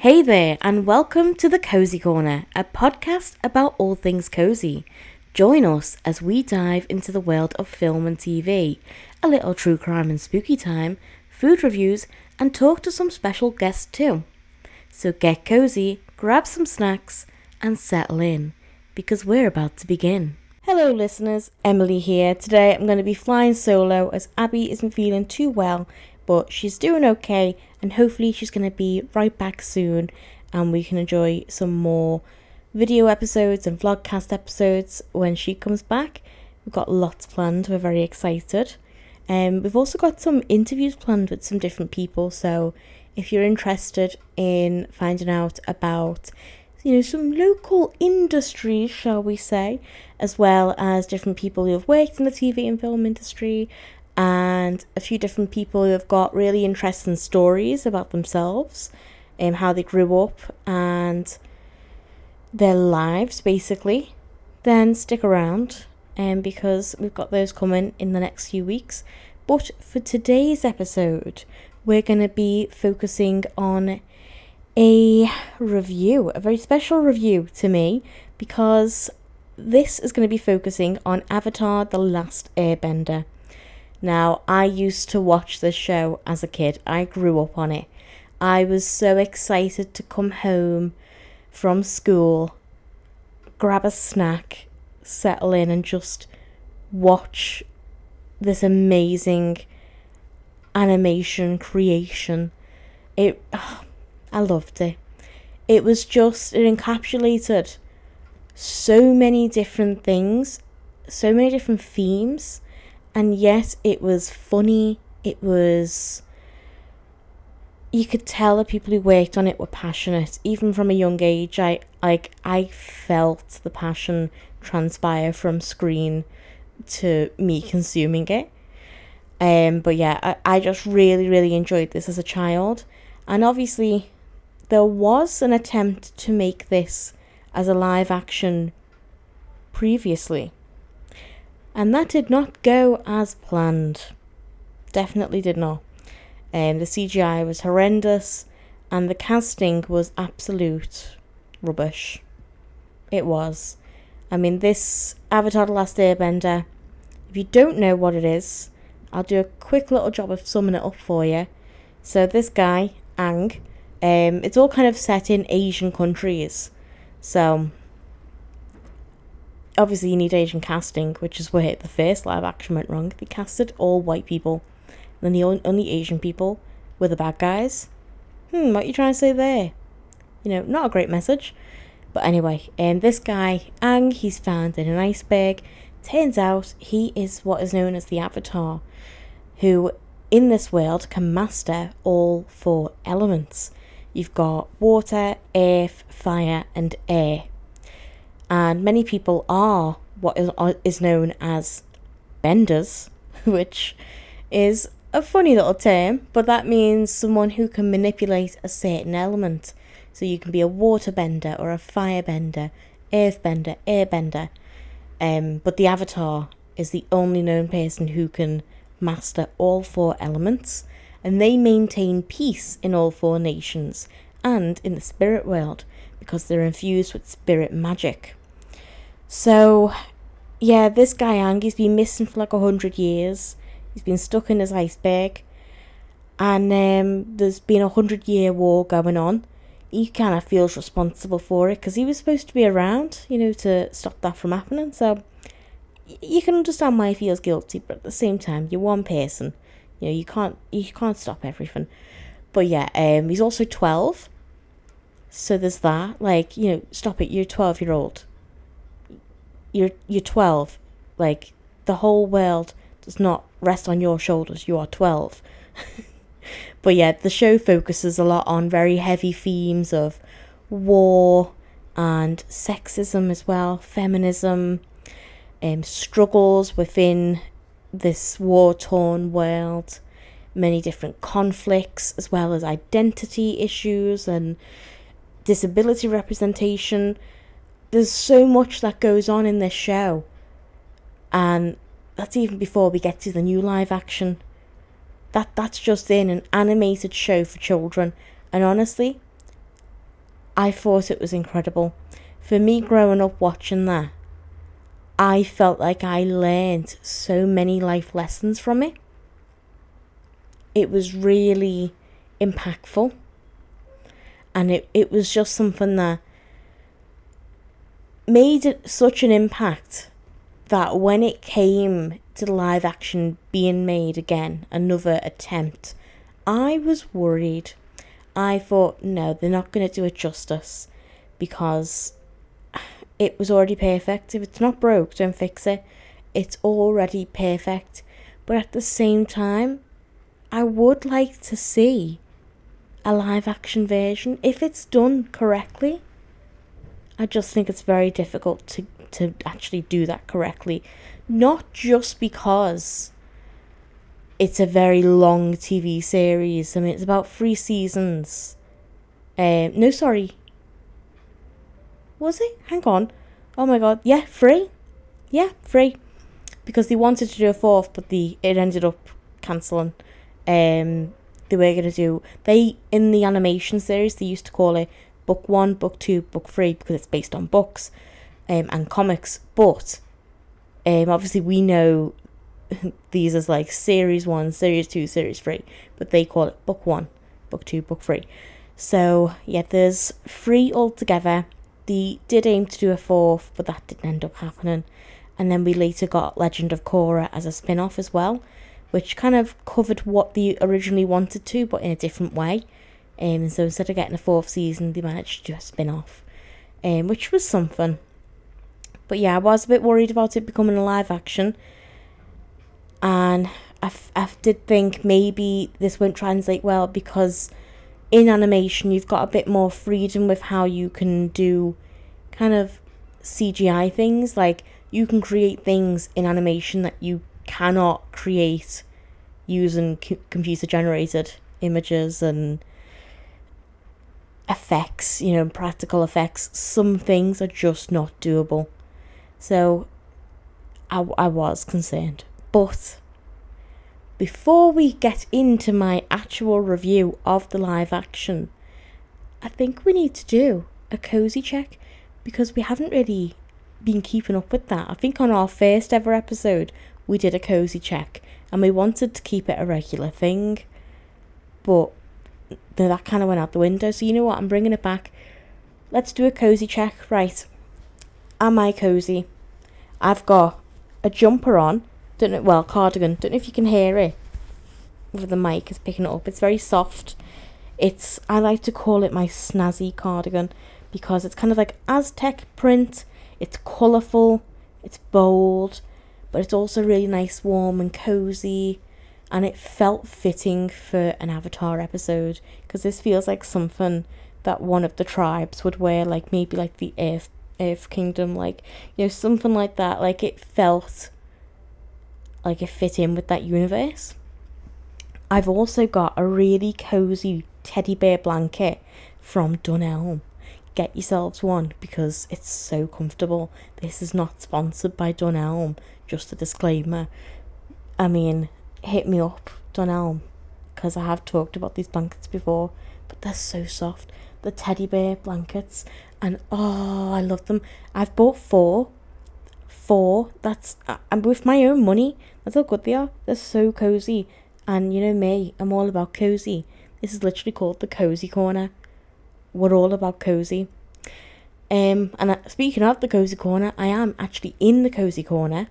Hey there, and welcome to the Cozy Corner, a podcast about all things cozy. Join us as we dive into the world of film and TV, a little true crime and spooky time, food reviews, and talk to some special guests too. So get cozy, grab some snacks, and settle in, because we're about to begin. Hello, listeners. Emilie here. Today I'm going to be flying solo as Abby isn't feeling too well, but she's doing okay, and hopefully she's going to be right back soon, and we can enjoy some more video episodes and vlogcast episodes when she comes back. We've got lots planned. We're very excited. Um, we've also got some interviews planned with some different people. So if you're interested in finding out about you know some local industries shall we say as well as different people who have worked in the tv and film industry and a few different people who have got really interesting stories about themselves and um, how they grew up and their lives basically then stick around um, because we've got those coming in the next few weeks but for today's episode we're going to be focusing on a review, a very special review to me, because this is going to be focusing on Avatar The Last Airbender. Now, I used to watch this show as a kid, I grew up on it. I was so excited to come home from school, grab a snack, settle in, and just watch this amazing animation creation. It. Oh, I loved it. It was just, it encapsulated so many different things, so many different themes, and yet it was funny. It was. You could tell the people who worked on it were passionate, even from a young age. I like I felt the passion transpire from screen to me consuming it. Um, but yeah, I, I just really, really enjoyed this as a child. And obviously, there was an attempt to make this as a live action previously. And that did not go as planned. Definitely did not. Um, the CGI was horrendous and the casting was absolute rubbish. It was. I mean, this Avatar The Last Airbender, if you don't know what it is, I'll do a quick little job of summing it up for you. So, this guy, Aang, um, it's all kind of set in Asian countries. So, obviously, you need Asian casting, which is where the first live action went wrong. They casted all white people, And then the only Asian people were the bad guys. Hmm, what are you trying to say there? You know, not a great message. But anyway, um, this guy, Aang, he's found in an iceberg. Turns out he is what is known as the Avatar, who in this world can master all four elements. You've got water, earth, fire, and air. And many people are what is, is known as benders, which is a funny little term, but that means someone who can manipulate a certain element. So you can be a water bender or a fire bender, earth bender, air bender. Um, but the avatar is the only known person who can master all four elements and they maintain peace in all four nations and in the spirit world because they're infused with spirit magic. So, yeah, this guy Aang, he's been missing for like a hundred years. He's been stuck in his iceberg, and um, there's been a hundred year war going on. He kind of feels responsible for it because he was supposed to be around, you know, to stop that from happening. So, you can understand why he feels guilty, but at the same time, you're one person you know, you can't you can't stop everything. But yeah, um, he's also twelve. So there's that. Like, you know, stop it. You're twelve year old. You're you're twelve. Like the whole world does not rest on your shoulders. You are twelve. but yeah, the show focuses a lot on very heavy themes of war and sexism as well, feminism, um, struggles within this war torn world, many different conflicts, as well as identity issues and disability representation. There's so much that goes on in this show, and that's even before we get to the new live action. That that's just in an animated show for children, and honestly, I thought it was incredible. For me, growing up watching that, I felt like I learned so many life lessons from it. It was really impactful. And it, it was just something that made such an impact that when it came to the live action being made again, another attempt, I was worried. I thought, no, they're not going to do it justice because it was already perfect. If it's not broke, don't fix it. It's already perfect. But at the same time, I would like to see a live action version if it's done correctly. I just think it's very difficult to, to actually do that correctly. Not just because it's a very long TV series. I mean, it's about three seasons. Um, no, sorry, was it? Hang on. Oh my god. Yeah, three. Yeah, three. Because they wanted to do a fourth, but the it ended up cancelling. Um, they were gonna do they in the animation series they used to call it book one, book two, book three because it's based on books, um, and comics. But, um, obviously we know these as like series one, series two, series three, but they call it book one, book two, book three. So yeah, there's three altogether. They did aim to do a fourth, but that didn't end up happening. And then we later got Legend of Korra as a spin off as well, which kind of covered what they originally wanted to, but in a different way. Um, so instead of getting a fourth season, they managed to do a spin off, um, which was something. But yeah, I was a bit worried about it becoming a live action. And I, I did think maybe this won't translate well because in animation you've got a bit more freedom with how you can do kind of CGI things like you can create things in animation that you cannot create using computer generated images and effects, you know, practical effects. Some things are just not doable. So I, I was concerned. But before we get into my actual review of the live action, I think we need to do a cozy check because we haven't really been keeping up with that. I think on our first ever episode, we did a cozy check and we wanted to keep it a regular thing, but that kind of went out the window. So, you know what? I'm bringing it back. Let's do a cozy check. Right. Am I cozy? I've got a jumper on don't know, well, cardigan. Don't know if you can hear it. Whether the mic is picking it up. It's very soft. It's, I like to call it my snazzy cardigan because it's kind of like Aztec print. It's colourful. It's bold. But it's also really nice, warm and cozy. And it felt fitting for an Avatar episode because this feels like something that one of the tribes would wear, like maybe like the Earth Earth Kingdom, like you know something like that. Like it felt like it fit in with that universe. I've also got a really cozy teddy bear blanket from Dunelm. Get yourselves one because it's so comfortable. This is not sponsored by Dunelm, just a disclaimer. I mean, hit me up, Dunelm, because I have talked about these blankets before, but they're so soft. The teddy bear blankets, and oh, I love them. I've bought four four. That's I'm with my own money. That's how good they are. They're so cozy. And you know me, I'm all about cozy. This is literally called the cozy corner. We're all about cozy. Um, and speaking of the cozy corner, I am actually in the cozy corner,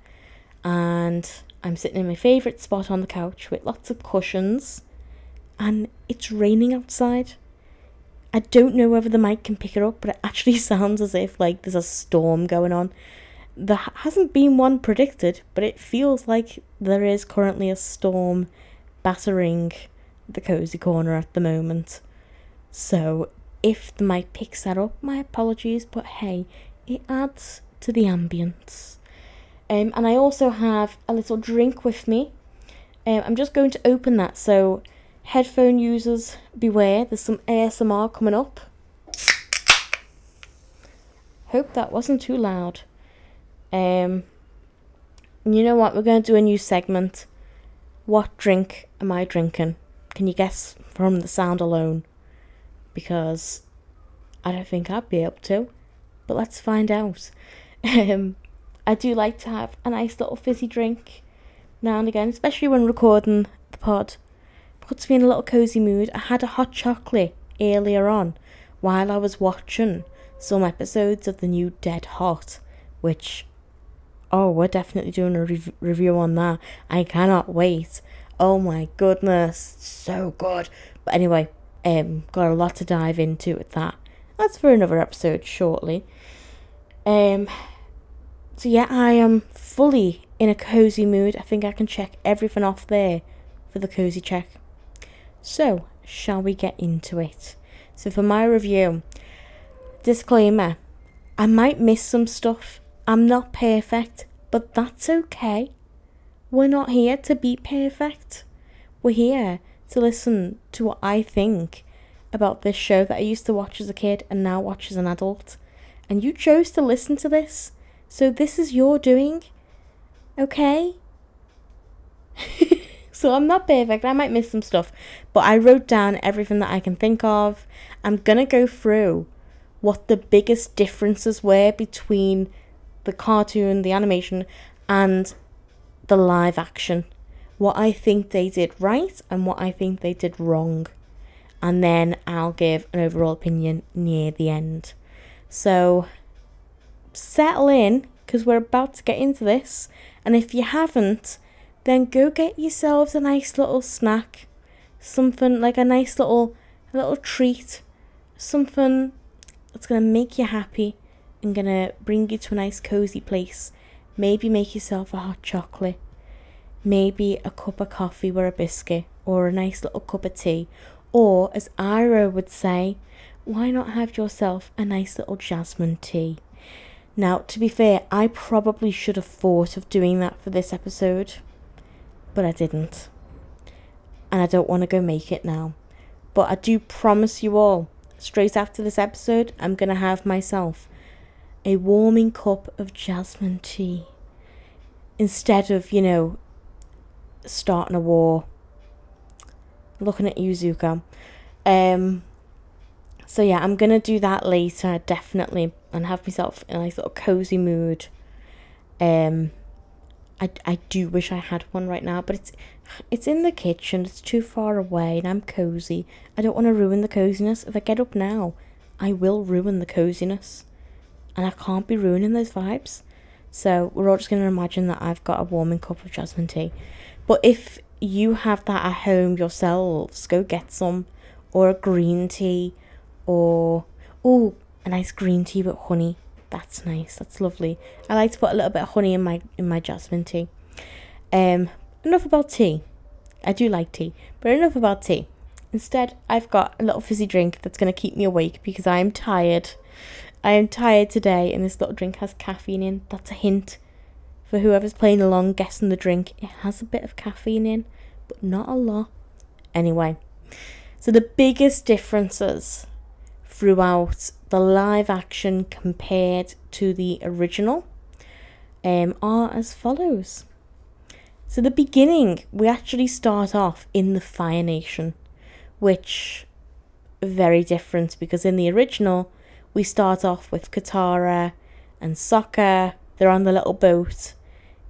and I'm sitting in my favourite spot on the couch with lots of cushions, and it's raining outside. I don't know whether the mic can pick it up, but it actually sounds as if like there's a storm going on there hasn't been one predicted, but it feels like there is currently a storm battering the cozy corner at the moment. So if the mic picks that up, my apologies, but hey, it adds to the ambience. Um, and I also have a little drink with me. Um, I'm just going to open that, so headphone users beware, there's some ASMR coming up. Hope that wasn't too loud. Um, you know what? We're going to do a new segment. What drink am I drinking? Can you guess from the sound alone? Because I don't think I'd be able to, but let's find out. Um, I do like to have a nice little fizzy drink now and again, especially when recording the pod. Puts me in a little cozy mood. I had a hot chocolate earlier on while I was watching some episodes of the new Dead Hot, which, oh, we're definitely doing a rev- review on that. I cannot wait. Oh my goodness, so good. But anyway, um, got a lot to dive into with that. That's for another episode shortly. Um, so yeah, I am fully in a cozy mood. I think I can check everything off there for the cozy check. So, shall we get into it? So for my review, disclaimer, I might miss some stuff. I'm not perfect, but that's okay. We're not here to be perfect. We're here to listen to what I think about this show that I used to watch as a kid and now watch as an adult. And you chose to listen to this. So this is your doing. Okay? so I'm not perfect. I might miss some stuff. But I wrote down everything that I can think of. I'm to go through what the biggest differences were between the cartoon, the animation, and the live action. What I think they did right and what I think they did wrong. And then I'll give an overall opinion near the end. So settle in because we're about to get into this. And if you haven't, then go get yourselves a nice little snack, something like a nice little little treat, something that's gonna make you happy and gonna bring you to a nice cozy place. Maybe make yourself a hot chocolate, maybe a cup of coffee with a biscuit, or a nice little cup of tea, or as Iroh would say, why not have yourself a nice little jasmine tea? Now, to be fair, I probably should have thought of doing that for this episode, but I didn't. And I don't want to go make it now. But I do promise you all, straight after this episode, I'm going to have myself a warming cup of jasmine tea instead of, you know, starting a war. Looking at you, Zuko. Um, so yeah, I'm gonna do that later, definitely, and have myself in a nice little cozy mood. Um, I, I do wish I had one right now, but it's it's in the kitchen. It's too far away, and I'm cozy. I don't want to ruin the coziness. If I get up now, I will ruin the coziness, and I can't be ruining those vibes. So we're all just gonna imagine that I've got a warming cup of jasmine tea. But if you have that at home yourselves, go get some, or a green tea or oh, a nice green tea with honey. That's nice. That's lovely. I like to put a little bit of honey in my in my jasmine tea. Um, enough about tea. I do like tea, but enough about tea. Instead, I've got a little fizzy drink that's going to keep me awake because I am tired. I am tired today, and this little drink has caffeine in. That's a hint for whoever's playing along, guessing the drink. It has a bit of caffeine in, but not a lot. Anyway, so the biggest differences throughout the live action compared to the original um, are as follows. So, the beginning, we actually start off in the Fire Nation, which very different because in the original, we start off with Katara and Sokka. They're on the little boat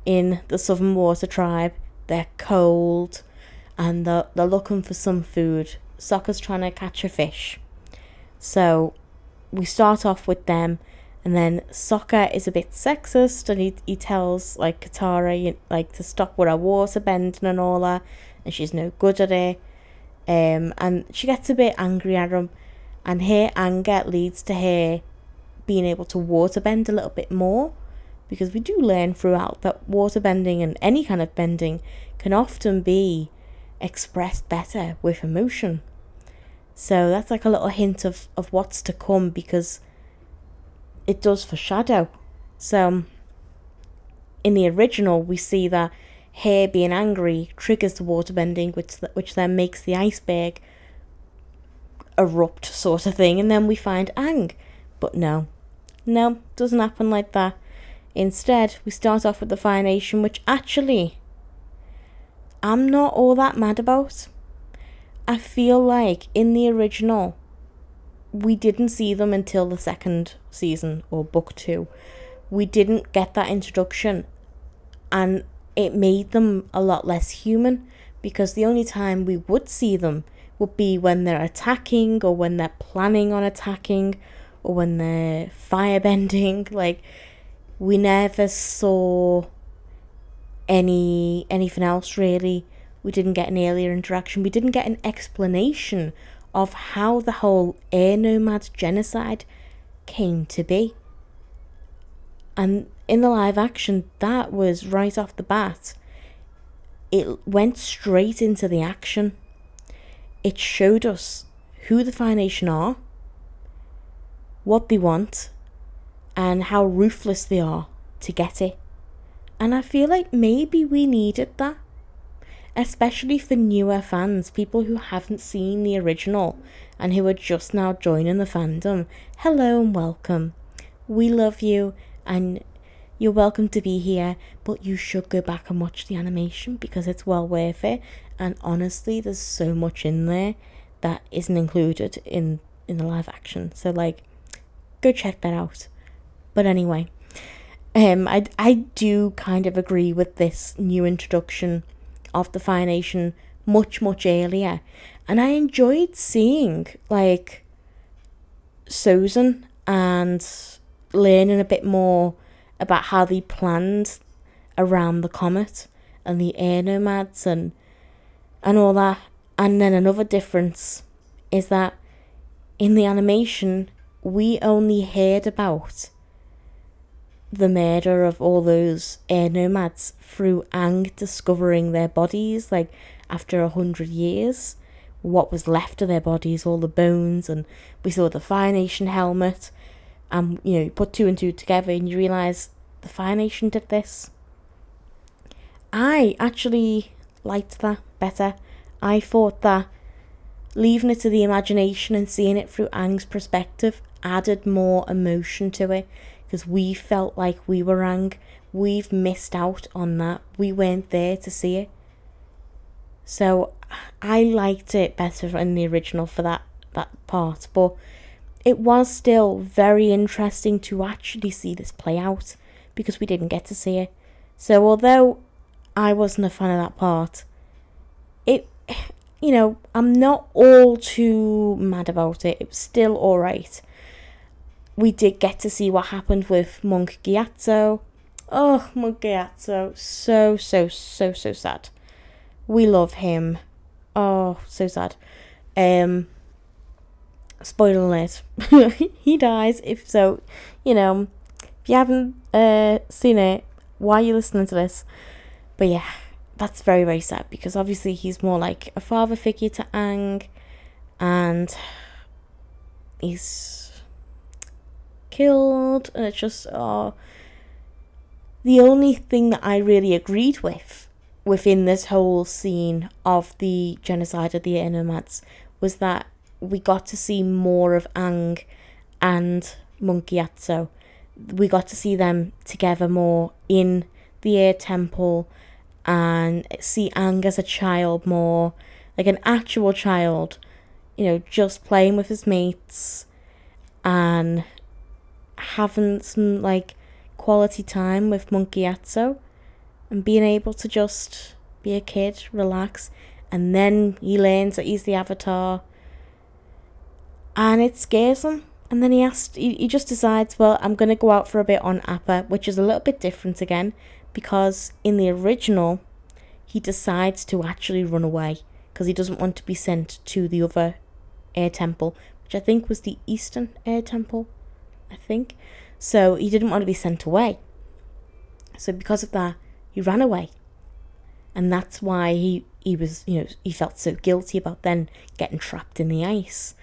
in the Southern Water Tribe. They're cold and they're, they're looking for some food. Sokka's trying to catch a fish. So we start off with them, and then Sokka is a bit sexist, and he, he tells like Katara you, like to stop with her water bending and all that, and she's no good at it. Um, and she gets a bit angry at him, and her anger leads to her being able to water bend a little bit more, because we do learn throughout that water bending and any kind of bending can often be expressed better with emotion. So that's like a little hint of, of what's to come because it does foreshadow. So um, in the original, we see that hair being angry triggers the water bending, which which then makes the iceberg erupt, sort of thing, and then we find Aang. But no, no, doesn't happen like that. Instead, we start off with the Fire Nation, which actually I'm not all that mad about. I feel like in the original, we didn't see them until the second season or book two. We didn't get that introduction, and it made them a lot less human because the only time we would see them would be when they're attacking or when they're planning on attacking or when they're firebending. Like, we never saw any anything else really. We didn't get an earlier interaction. We didn't get an explanation of how the whole air nomad genocide came to be. And in the live action, that was right off the bat. It went straight into the action. It showed us who the Fire Nation are, what they want, and how ruthless they are to get it. And I feel like maybe we needed that especially for newer fans, people who haven't seen the original and who are just now joining the fandom. Hello and welcome. We love you and you're welcome to be here, but you should go back and watch the animation because it's well worth it. And honestly, there's so much in there that isn't included in in the live action. So like go check that out. But anyway, um I I do kind of agree with this new introduction of the Fire Nation much, much earlier. And I enjoyed seeing like Sozin and learning a bit more about how they planned around the comet and the air nomads and and all that. And then another difference is that in the animation we only heard about the murder of all those air nomads through Aang discovering their bodies, like after a hundred years, what was left of their bodies, all the bones, and we saw the Fire Nation helmet. And you know, you put two and two together and you realise the Fire Nation did this. I actually liked that better. I thought that leaving it to the imagination and seeing it through Aang's perspective added more emotion to it because we felt like we were Aang. We've missed out on that. We weren't there to see it. So I liked it better in the original for that that part, but it was still very interesting to actually see this play out because we didn't get to see it. So although I wasn't a fan of that part, it you know, I'm not all too mad about it. It was still alright we did get to see what happened with Monk Gyatso. Oh, Monk Gyatso. So, so, so, so sad. We love him. Oh, so sad. Um, spoiler alert. he dies. If so, you know, if you haven't uh, seen it, why are you listening to this? But yeah, that's very, very sad because obviously he's more like a father figure to Aang and he's killed, and it's just oh. The only thing that I really agreed with within this whole scene of the genocide of the air was that we got to see more of Aang and Monk Gyatso. We got to see them together more in the air temple and see Aang as a child more, like an actual child, you know, just playing with his mates and having some like quality time with Monk Gyatso and being able to just be a kid, relax, and then he learns that he's the avatar and it scares him. And then he asked, he, he just decides, well, I'm going to go out for a bit on Appa, which is a little bit different again, because in the original, he decides to actually run away because he doesn't want to be sent to the other air temple, which I think was the Eastern Air Temple. I think. So he didn't want to be sent away. So because of that, he ran away. And that's why he, he was, you know, he felt so guilty about then getting trapped in the ice.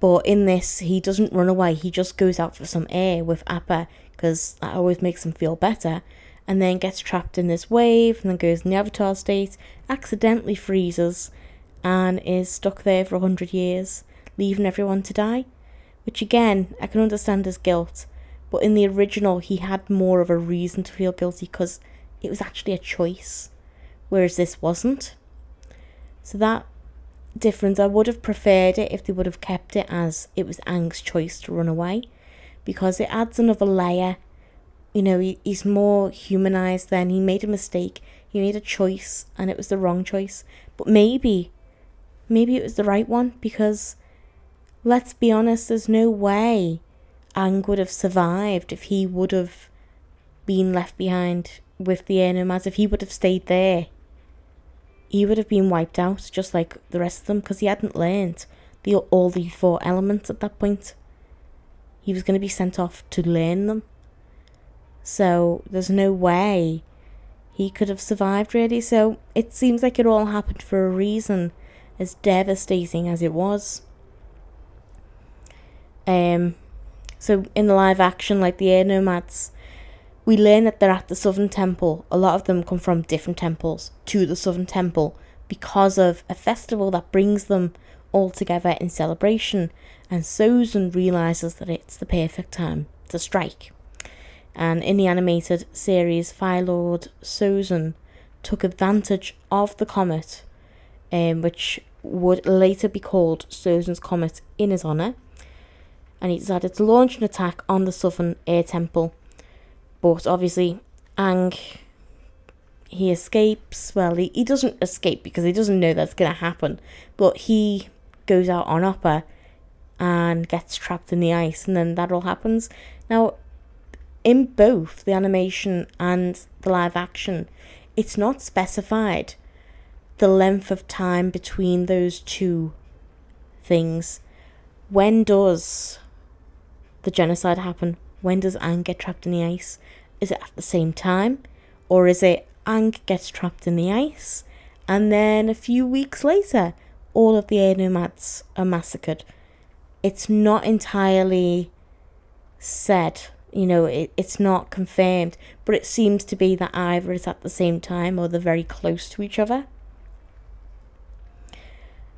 But in this, he doesn't run away. He just goes out for some air with Appa because that always makes him feel better. And then gets trapped in this wave and then goes in the avatar state, accidentally freezes, and is stuck there for a hundred years, leaving everyone to die which again, I can understand as guilt, but in the original, he had more of a reason to feel guilty because it was actually a choice, whereas this wasn't. So that difference, I would have preferred it if they would have kept it as it was Aang's choice to run away because it adds another layer. You know, he, he's more humanized then. He made a mistake, he made a choice, and it was the wrong choice. But maybe, maybe it was the right one because let's be honest, there's no way Aang would have survived if he would have been left behind with the air nomads, if he would have stayed there he would have been wiped out just like the rest of them because he hadn't learned the all the four elements at that point. He was going to be sent off to learn them. So there's no way he could have survived really. So it seems like it all happened for a reason, as devastating as it was. Um, so in the live action, like the air nomads, we learn that they're at the Southern Temple. A lot of them come from different temples to the Southern Temple because of a festival that brings them all together in celebration. And Sozin realizes that it's the perfect time to strike. And in the animated series, Fire Lord Sozin took advantage of the comet, um, which would later be called Sozin's Comet in his honour. And he decided to launch an attack on the Southern Air Temple but obviously, Aang he escapes. Well, he, he doesn't escape because he doesn't know that's going to happen. But he goes out on Appa and gets trapped in the ice, and then that all happens. Now, in both the animation and the live action, it's not specified the length of time between those two things. When does the genocide happen? When does Aang get trapped in the ice? Is it at the same time? Or is it Aang gets trapped in the ice and then a few weeks later all of the air nomads are massacred? It's not entirely said, you know, it, it's not confirmed, but it seems to be that either is at the same time or they're very close to each other.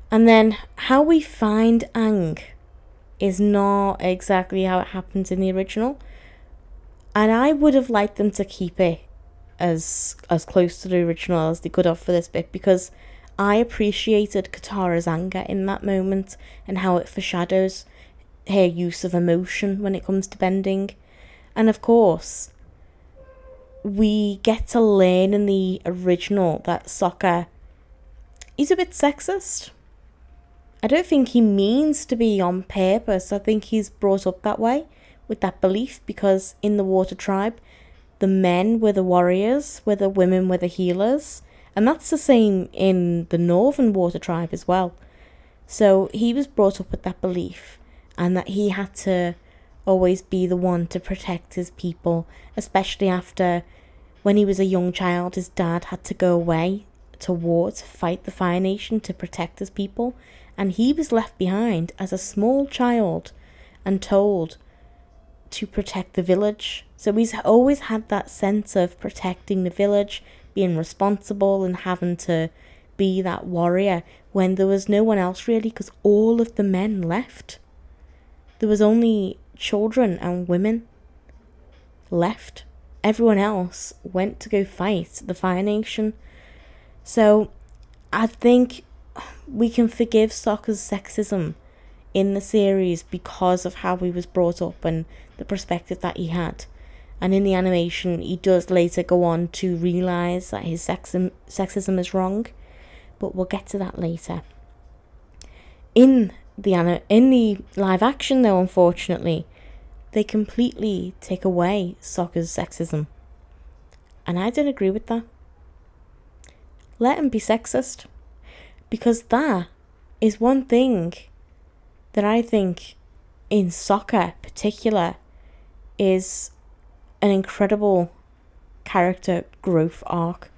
And then how we find Aang is not exactly how it happens in the original. And I would have liked them to keep it as as close to the original as they could have for this bit because I appreciated Katara's anger in that moment and how it foreshadows her use of emotion when it comes to bending. And of course, we get to learn in the original that Sokka is a bit sexist. I don't think he means to be on purpose. I think he's brought up that way with that belief because in the water tribe, the men were the warriors, where the women were the healers. And that's the same in the northern water tribe as well. So he was brought up with that belief and that he had to always be the one to protect his people, especially after when he was a young child, his dad had to go away to war to fight the Fire Nation to protect his people and he was left behind as a small child and told to protect the village. So he's always had that sense of protecting the village, being responsible, and having to be that warrior when there was no one else really because all of the men left. There was only children and women left. Everyone else went to go fight the Fire Nation. So I think we can forgive Sokka's sexism in the series because of how he was brought up and the perspective that he had. And in the animation, he does later go on to realise that his sexism, sexism is wrong, but we'll get to that later. In the in the live action, though, unfortunately, they completely take away Sokka's sexism, and I don't agree with that. Let him be sexist because that is one thing that I think in Sokka particular is an incredible character growth arc.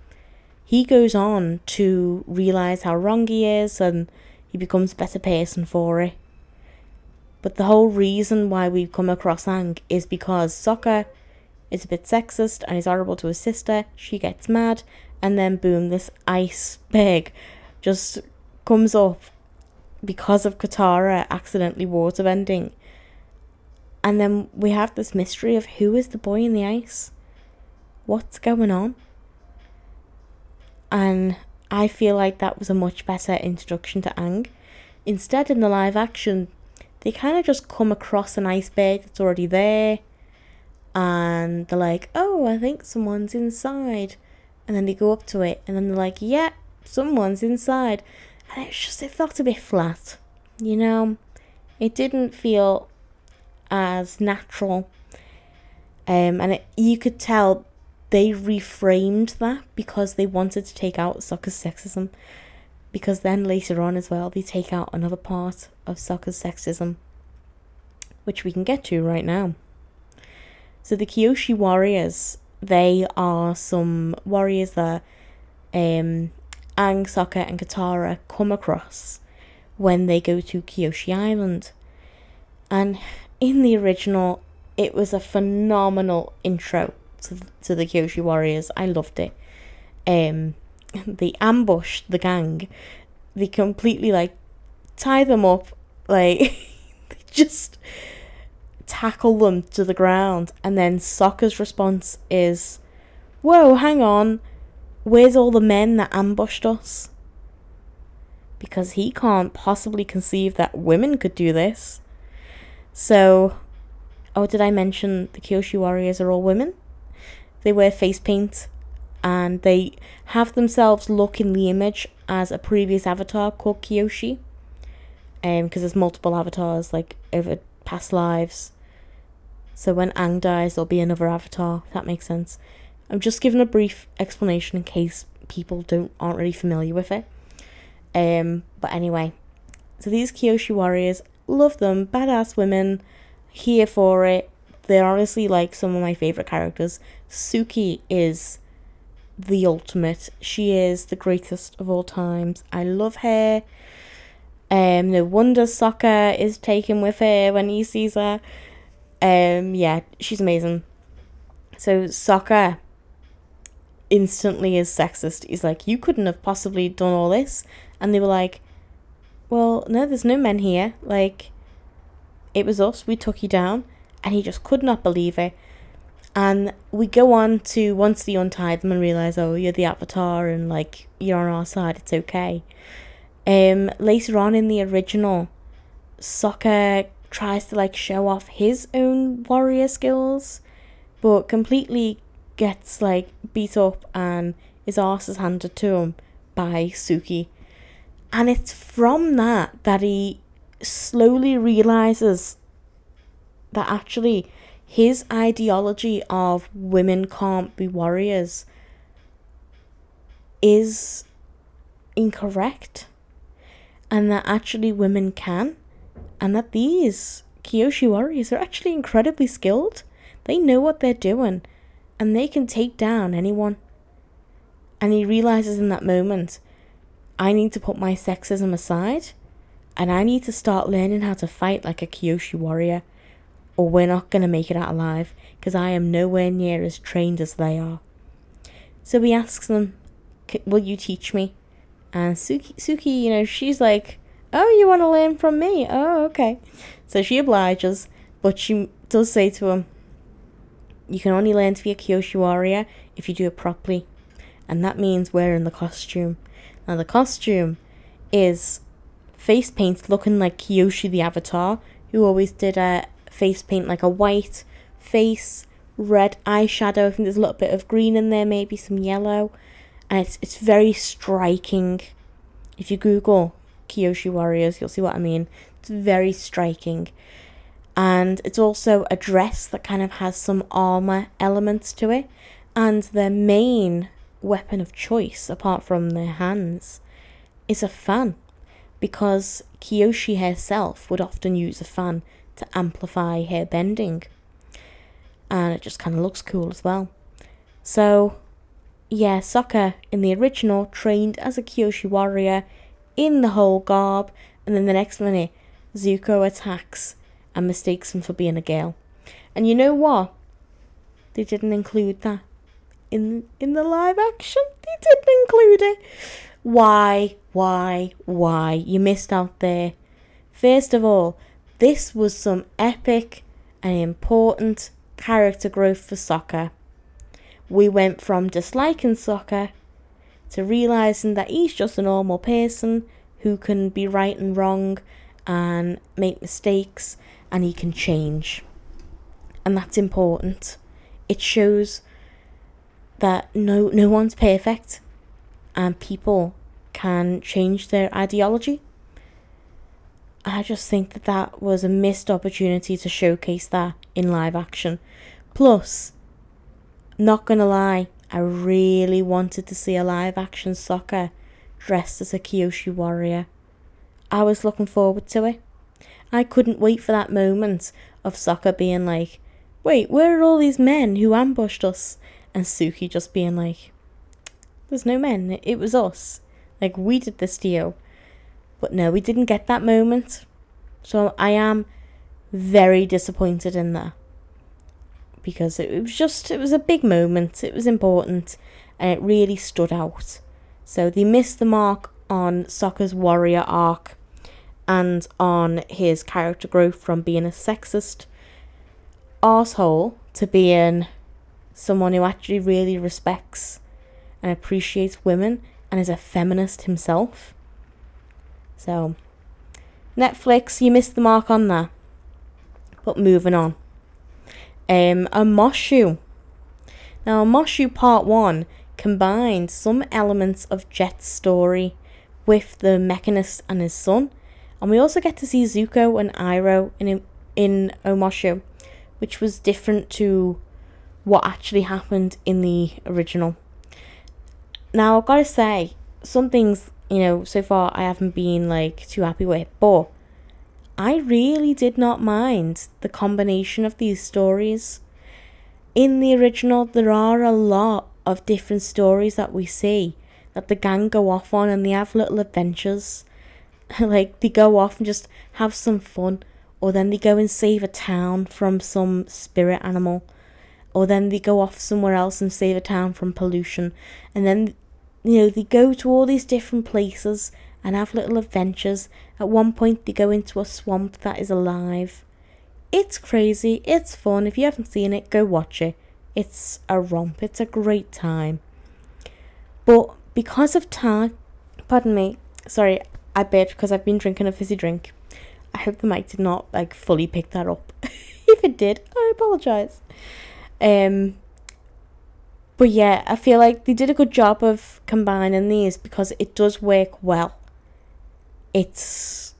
He goes on to realize how wrong he is and he becomes a better person for it. But the whole reason why we've come across Aang is because Sokka is a bit sexist and is horrible to his sister. She gets mad, and then boom, this iceberg just comes up because of Katara accidentally waterbending. And then we have this mystery of who is the boy in the ice? What's going on? And I feel like that was a much better introduction to Aang. Instead, in the live action, they kind of just come across an iceberg that's already there and they're like, oh, I think someone's inside. And then they go up to it and then they're like, yeah, someone's inside. And it's just, it felt a bit flat, you know? It didn't feel as natural. Um, and it, you could tell they reframed that because they wanted to take out Sokka's sexism. Because then later on as well, they take out another part of Sokka's sexism, which we can get to right now. So the Kyoshi warriors, they are some warriors that um, Aang, Sokka, and Katara come across when they go to Kyoshi Island. And in the original, it was a phenomenal intro to the, to the Kyoshi warriors. I loved it. Um, they ambushed the gang. They completely like tie them up, like they just tackle them to the ground. And then Sokka's response is, Whoa, hang on. Where's all the men that ambushed us? Because he can't possibly conceive that women could do this. So, oh, did I mention the Kyoshi warriors are all women? They wear face paint and they have themselves look in the image as a previous avatar called Kyoshi. Um, because there's multiple avatars like over past lives. So when Aang dies, there'll be another avatar. That makes sense. I'm just giving a brief explanation in case people don't aren't really familiar with it. Um, but anyway, so these Kyoshi warriors, love them, badass women, here for it. They're honestly like some of my favorite characters. Suki is the ultimate. She is the greatest of all times. I love her. Um, no wonder Sokka is taken with her when he sees her. Um, yeah, she's amazing. So Sokka instantly is sexist. He's like, you couldn't have possibly done all this, and they were like, well, no, there's no men here. Like, it was us. We took you down, and he just could not believe it. And we go on to once they untie them and realize, oh, you're the avatar, and like you're on our side. It's okay. Um, later on in the original, Sokka tries to like show off his own warrior skills, but completely gets like beat up and his ass is handed to him by Suki. And it's from that that he slowly realizes that actually his ideology of women can't be warriors is incorrect and that actually women can and that these Kyoshi warriors are actually incredibly skilled. They know what they're doing, and they can take down anyone. And he realizes in that moment, I need to put my sexism aside, and I need to start learning how to fight like a Kyoshi warrior, or we're not going to make it out alive, because I am nowhere near as trained as they are. So he asks them, Will you teach me? And Suki, Suki, you know, she's like, Oh, you want to learn from me? Oh, okay. So she obliges, but she does say to him, You can only learn to be a Kyoshi warrior if you do it properly. And that means wearing the costume. Now, the costume is face paint looking like Kyoshi the Avatar, who always did a face paint like a white face, red eyeshadow. I think there's a little bit of green in there, maybe some yellow. And it's, it's very striking. If you Google Kyoshi Warriors, you'll see what I mean. It's very striking. And it's also a dress that kind of has some armour elements to it. And their main weapon of choice, apart from their hands, is a fan. Because Kyoshi herself would often use a fan to amplify her bending. And it just kind of looks cool as well. So, yeah, Sokka in the original trained as a Kyoshi warrior in the whole garb, and then the next minute, Zuko attacks and mistakes him for being a girl. And you know what? They didn't include that in in the live action. They didn't include it. Why? Why? Why? You missed out there. First of all, this was some epic and important character growth for Sokka. We went from disliking Sokka to realizing that he's just a normal person who can be right and wrong and make mistakes and he can change. And that's important. It shows that no no one's perfect and people can change their ideology. I just think that that was a missed opportunity to showcase that in live action. Plus, not gonna lie, I really wanted to see a live action Sokka dressed as a Kyoshi warrior. I was looking forward to it. I couldn't wait for that moment of Sokka being like, Wait, where are all these men who ambushed us? And Suki just being like, There's no men, it was us. Like, we did this to you. But no, we didn't get that moment. So I am very disappointed in that. Because it was just, it was a big moment, it was important, and it really stood out. So they missed the mark on Sokka's warrior arc and on his character growth from being a sexist asshole to being someone who actually really respects and appreciates women and is a feminist himself. So, Netflix, you missed the mark on that. But moving on. Um, Omashu. Now, Moshu Part 1 combined some elements of Jet's story with the Mechanist and his son. And we also get to see Zuko and Iroh in, in Omashu, which was different to what actually happened in the original. Now, I've got to say, some things, you know, so far I haven't been like too happy with, but I really did not mind the combination of these stories. In the original, there are a lot of different stories that we see that the gang go off on and they have little adventures. like they go off and just have some fun, or then they go and save a town from some spirit animal, or then they go off somewhere else and save a town from pollution, and then you know they go to all these different places and have little adventures. At one point, they go into a swamp that is alive. It's crazy, it's fun. If you haven't seen it, go watch it. It's a romp, it's a great time. But because of time, pardon me, sorry, I bet because I've been drinking a fizzy drink. I hope the mic did not like fully pick that up. if it did, I apologize. Um, but yeah, I feel like they did a good job of combining these because it does work well. It's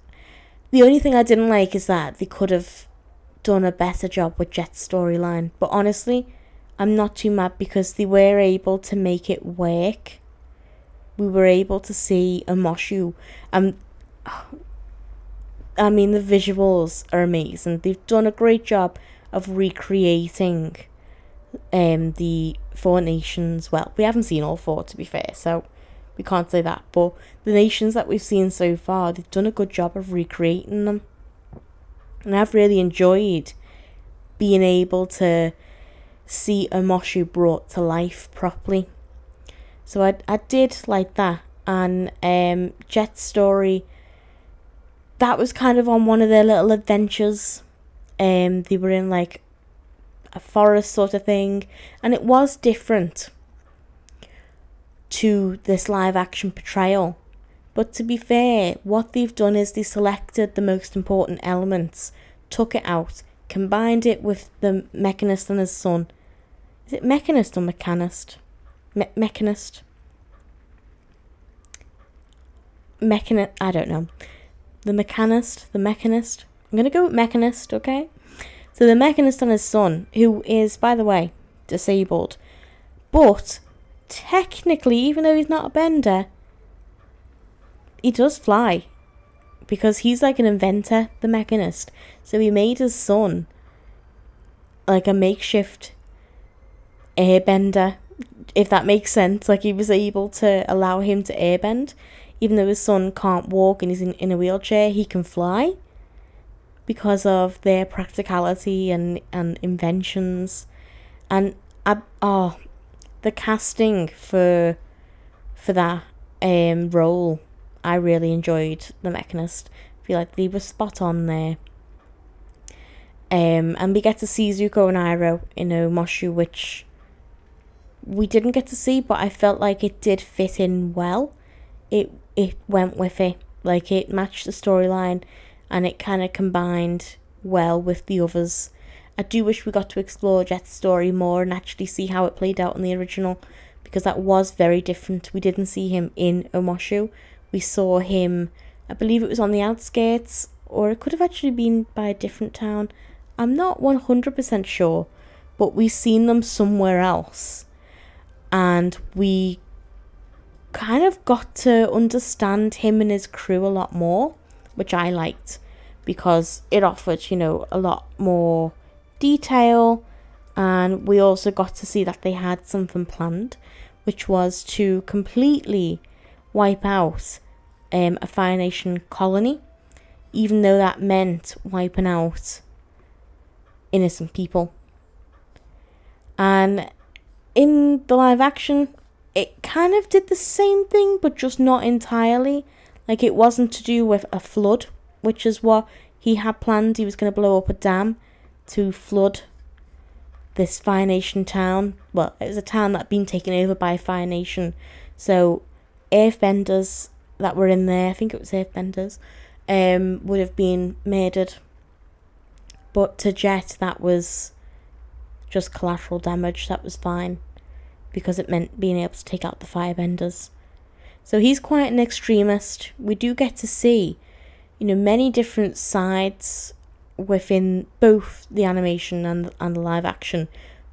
the only thing I didn't like is that they could have done a better job with Jet's storyline. But honestly, I'm not too mad because they were able to make it work. We were able to see Omashu. Um, I mean, the visuals are amazing. They've done a great job of recreating um, the four nations. Well, we haven't seen all four, to be fair, so we can't say that. But the nations that we've seen so far, they've done a good job of recreating them. And I've really enjoyed being able to see Omashu brought to life properly. So I, I did like that. And um, Jet's story, that was kind of on one of their little adventures. Um, they were in like a forest sort of thing, and it was different to this live action portrayal. But to be fair, what they've done is they selected the most important elements, took it out, combined it with the mechanist and his son, is it mechanist or mechanist? Me- mechanist? Mechanist, I don't know. The mechanist, the mechanist. I'm going to go with mechanist, okay? So the mechanist and his son, who is, by the way, disabled, but technically, even though he's not a bender, he does fly because he's like an inventor, the mechanist. So he made his son like a makeshift airbender, if that makes sense. Like he was able to allow him to airbend, even though his son can't walk and he's in, in a wheelchair, he can fly because of their practicality and, and inventions. And I, oh, the casting for for that um role, I really enjoyed the Mechanist. I feel like they were spot on there. Um, and we get to see Zuko and Iroh in Omashu, which we didn't get to see, but I felt like it did fit in well. It it went with it, like it matched the storyline, and it kind of combined well with the others. I do wish we got to explore Jet's story more and actually see how it played out in the original, because that was very different. We didn't see him in Omashu. We saw him, I believe it was on the outskirts, or it could have actually been by a different town. I'm not 100% sure, but we've seen them somewhere else. And we kind of got to understand him and his crew a lot more, which I liked because it offered, you know, a lot more detail. And we also got to see that they had something planned, which was to completely wipe out um, a Fire Nation colony, even though that meant wiping out innocent people. And in the live action, it kind of did the same thing, but just not entirely. Like it wasn't to do with a flood, which is what he had planned. He was going to blow up a dam to flood this Fire Nation town. Well, it was a town that had been taken over by Fire Nation. So, earthbenders that were in there, I think it was earthbenders, um, would have been murdered. But to Jet, that was just collateral damage. That was fine because it meant being able to take out the firebenders. So he's quite an extremist. We do get to see, you know, many different sides within both the animation and and the live action.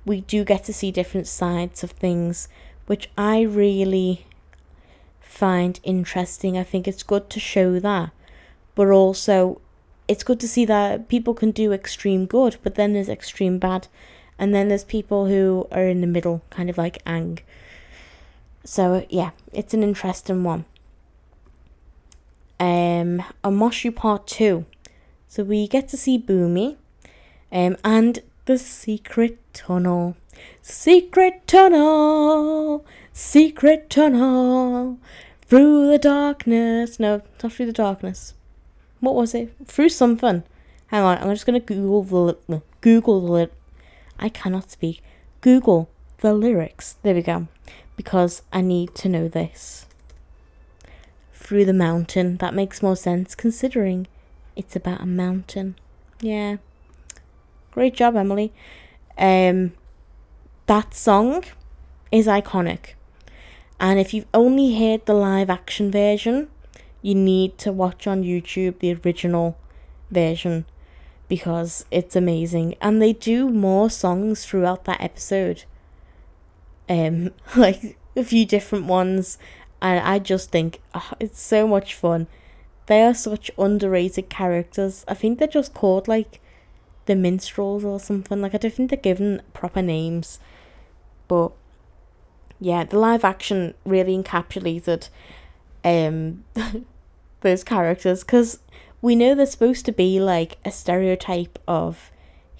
We do get to see different sides of things, which I really find interesting. I think it's good to show that, but also it's good to see that people can do extreme good, but then there's extreme bad. And then there's people who are in the middle, kind of like Aang. So yeah, it's an interesting one. Um, Omashu Part 2. So we get to see Bumi um, and the secret tunnel. Secret tunnel, secret tunnel, through the darkness. No, not through the darkness. What was it? Through something. Hang on, I'm just gonna Google the Google the I cannot speak. Google the lyrics. There we go. Because I need to know this. Through the mountain. That makes more sense considering it's about a mountain. Yeah. Great job, Emilie. Um, that song is iconic. And if you've only heard the live action version, you need to watch on YouTube the original version because it's amazing. And they do more songs throughout that episode. Um, like a few different ones. And I just think oh, it's so much fun. They are such underrated characters. I think they're just called like the minstrels or something. Like I don't think they're given proper names. But yeah, the live action really encapsulated um those characters because we know they're supposed to be like a stereotype of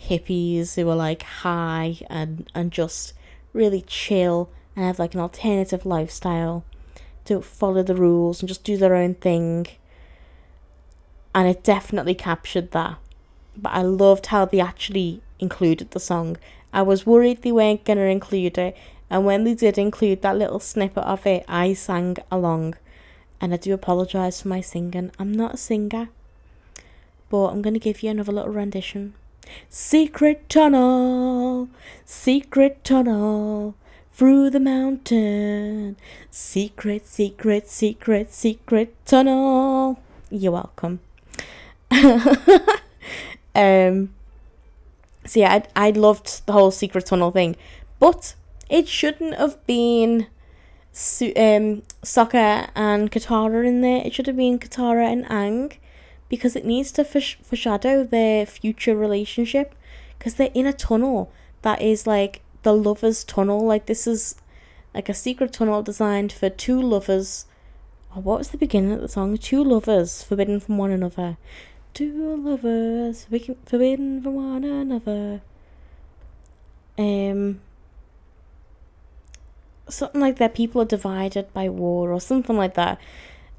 hippies who are like high and and just really chill and have like an alternative lifestyle don't follow the rules and just do their own thing. And it definitely captured that. But i loved how they actually included the song. I was worried they weren't going to include it and when they did include that little snippet of it i sang along. And i do apologize for my singing. I'm not a singer but I'm going to give you another little rendition. Secret tunnel, secret tunnel, through the mountain. Secret, secret, secret, secret tunnel. You're welcome. um, so yeah, I, I loved the whole secret tunnel thing, but it shouldn't have been um, Sokka and Katara in there. It should have been Katara and Aang because it needs to foreshadow their future relationship because they're in a tunnel that is like the lovers tunnel. Like this is like a secret tunnel designed for two lovers. Oh, what was the beginning of the song? Two lovers forbidden from one another. Two lovers forbidden from one another. Um something like that. People are divided by war or something like that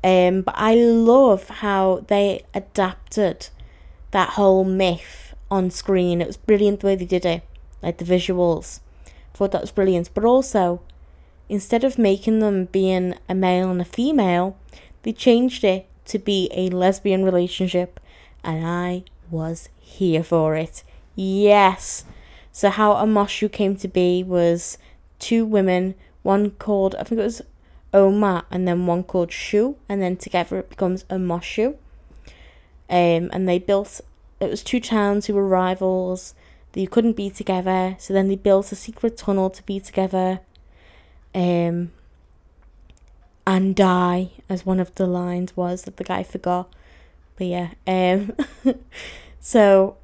um, but I love how they adapted that whole myth on screen. It was brilliant the way they did it, like the visuals. I thought that was brilliant. But also, instead of making them being a male and a female, they changed it to be a lesbian relationship, and I was here for it. Yes. So how Omashu came to be was two women, one called I think it was Oma, and then one called Shu, and then together it becomes Omashu. Um, and they built it was two towns who were rivals. They couldn't be together, so then they built a secret tunnel to be together. Um, and die, as one of the lines was that the guy forgot. But yeah, um, so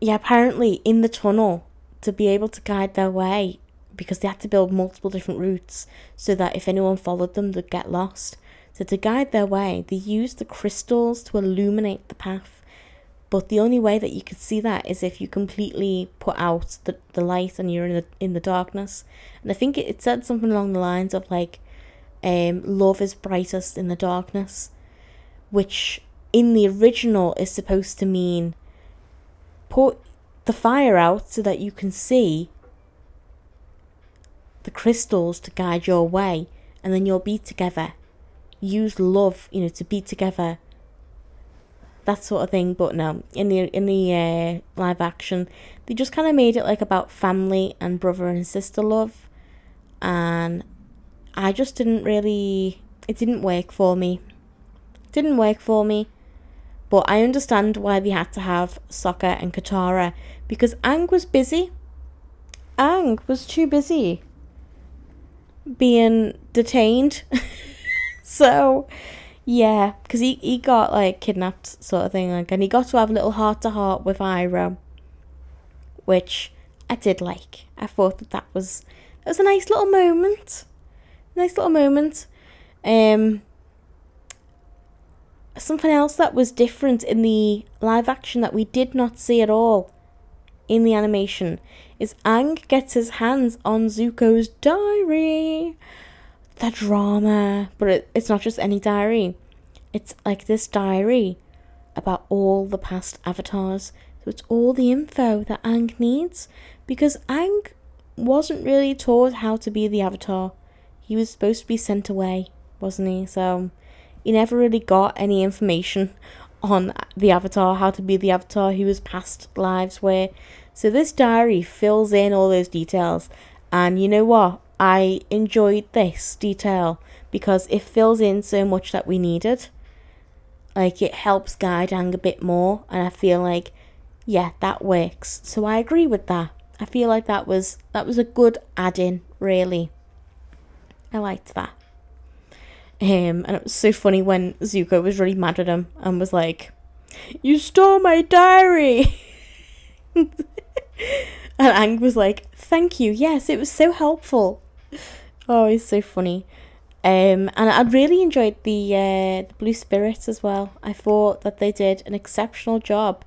yeah, apparently in the tunnel to be able to guide their way because they had to build multiple different routes so that if anyone followed them, they'd get lost. So to guide their way, they used the crystals to illuminate the path. But the only way that you could see that is if you completely put out the, the light and you're in the in the darkness. And I think it, it said something along the lines of like, um, love is brightest in the darkness, which in the original is supposed to mean put the fire out so that you can see the crystals to guide your way and then you'll be together. Use love you know to be together. That sort of thing but no. In the in the uh, live action they just kind of made it like about family and brother and sister love. And i just didn't really it didn't work for me. It didn't work for me. But i understand why they had to have Sokka and katara because Aang was busy. Aang was too busy being detained. so, yeah, because he, he got like kidnapped, sort of thing, like, and he got to have a little heart to heart with Iroh, which I did like. I thought that that was that was a nice little moment, nice little moment. Um, something else that was different in the live action that we did not see at all in the animation is Aang gets his hands on Zuko's diary. The drama. But it, it's not just any diary, it's like this diary about all the past avatars. So it's all the info that Aang needs because Aang wasn't really taught how to be the avatar. He was supposed to be sent away, wasn't he? So he never really got any information on the avatar, how to be the avatar, who his past lives were. So this diary fills in all those details. And you know what? I enjoyed this detail because it fills in so much that we needed. Like it helps guide Aang a bit more, and I feel like, yeah, that works. So I agree with that. I feel like that was that was a good add-in, really. I liked that. Um, and it was so funny when Zuko was really mad at him and was like, "You stole my diary." and Aang was like, "Thank you. Yes, it was so helpful." Oh, he's so funny. Um, and I really enjoyed the uh, the Blue Spirits as well. I thought that they did an exceptional job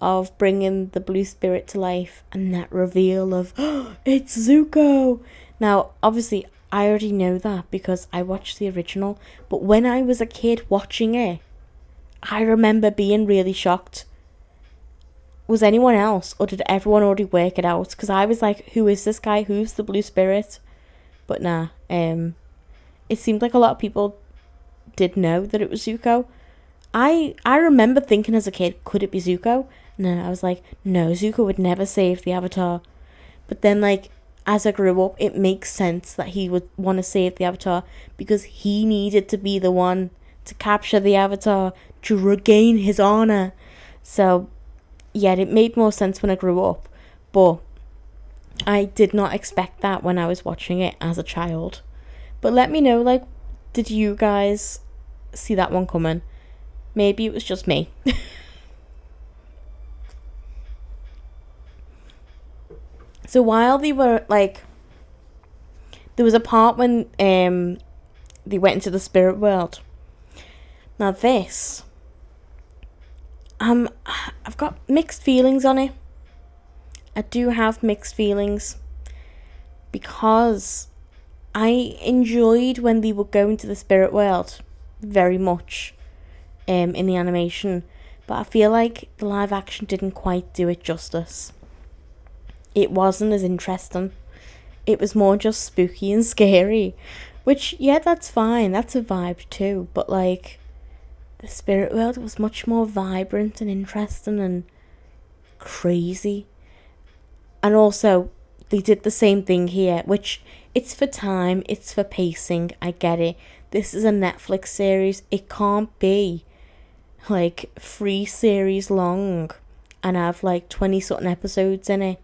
of bringing the Blue Spirit to life, and that reveal of oh, it's Zuko. Now, obviously, I already know that because I watched the original. But when I was a kid watching it, I remember being really shocked was anyone else or did everyone already work it out? Because i was like who is this guy? Who's the blue spirit? But nah um it seemed like a lot of people did know that it was zuko. I i remember thinking as a kid could it be zuko? No i was like no zuko would never save the avatar. But then like as i grew up it makes sense that he would want to save the avatar because he needed to be the one to capture the avatar to regain his honor. So yet it made more sense when I grew up, but I did not expect that when I was watching it as a child. But let me know, like, did you guys see that one coming? Maybe it was just me. so while they were like, there was a part when um they went into the spirit world. Now this um, I've got mixed feelings on it. I do have mixed feelings because I enjoyed when they would go into the spirit world very much um, in the animation, but I feel like the live action didn't quite do it justice. it wasn't as interesting. It was more just spooky and scary. Which, yeah, that's fine. That's a vibe too. But, like, the spirit world was much more vibrant and interesting and crazy. And also, they did the same thing here, which it's for time, it's for pacing. I get it. This is a Netflix series. It can't be like three series long and have like 20 something episodes in it.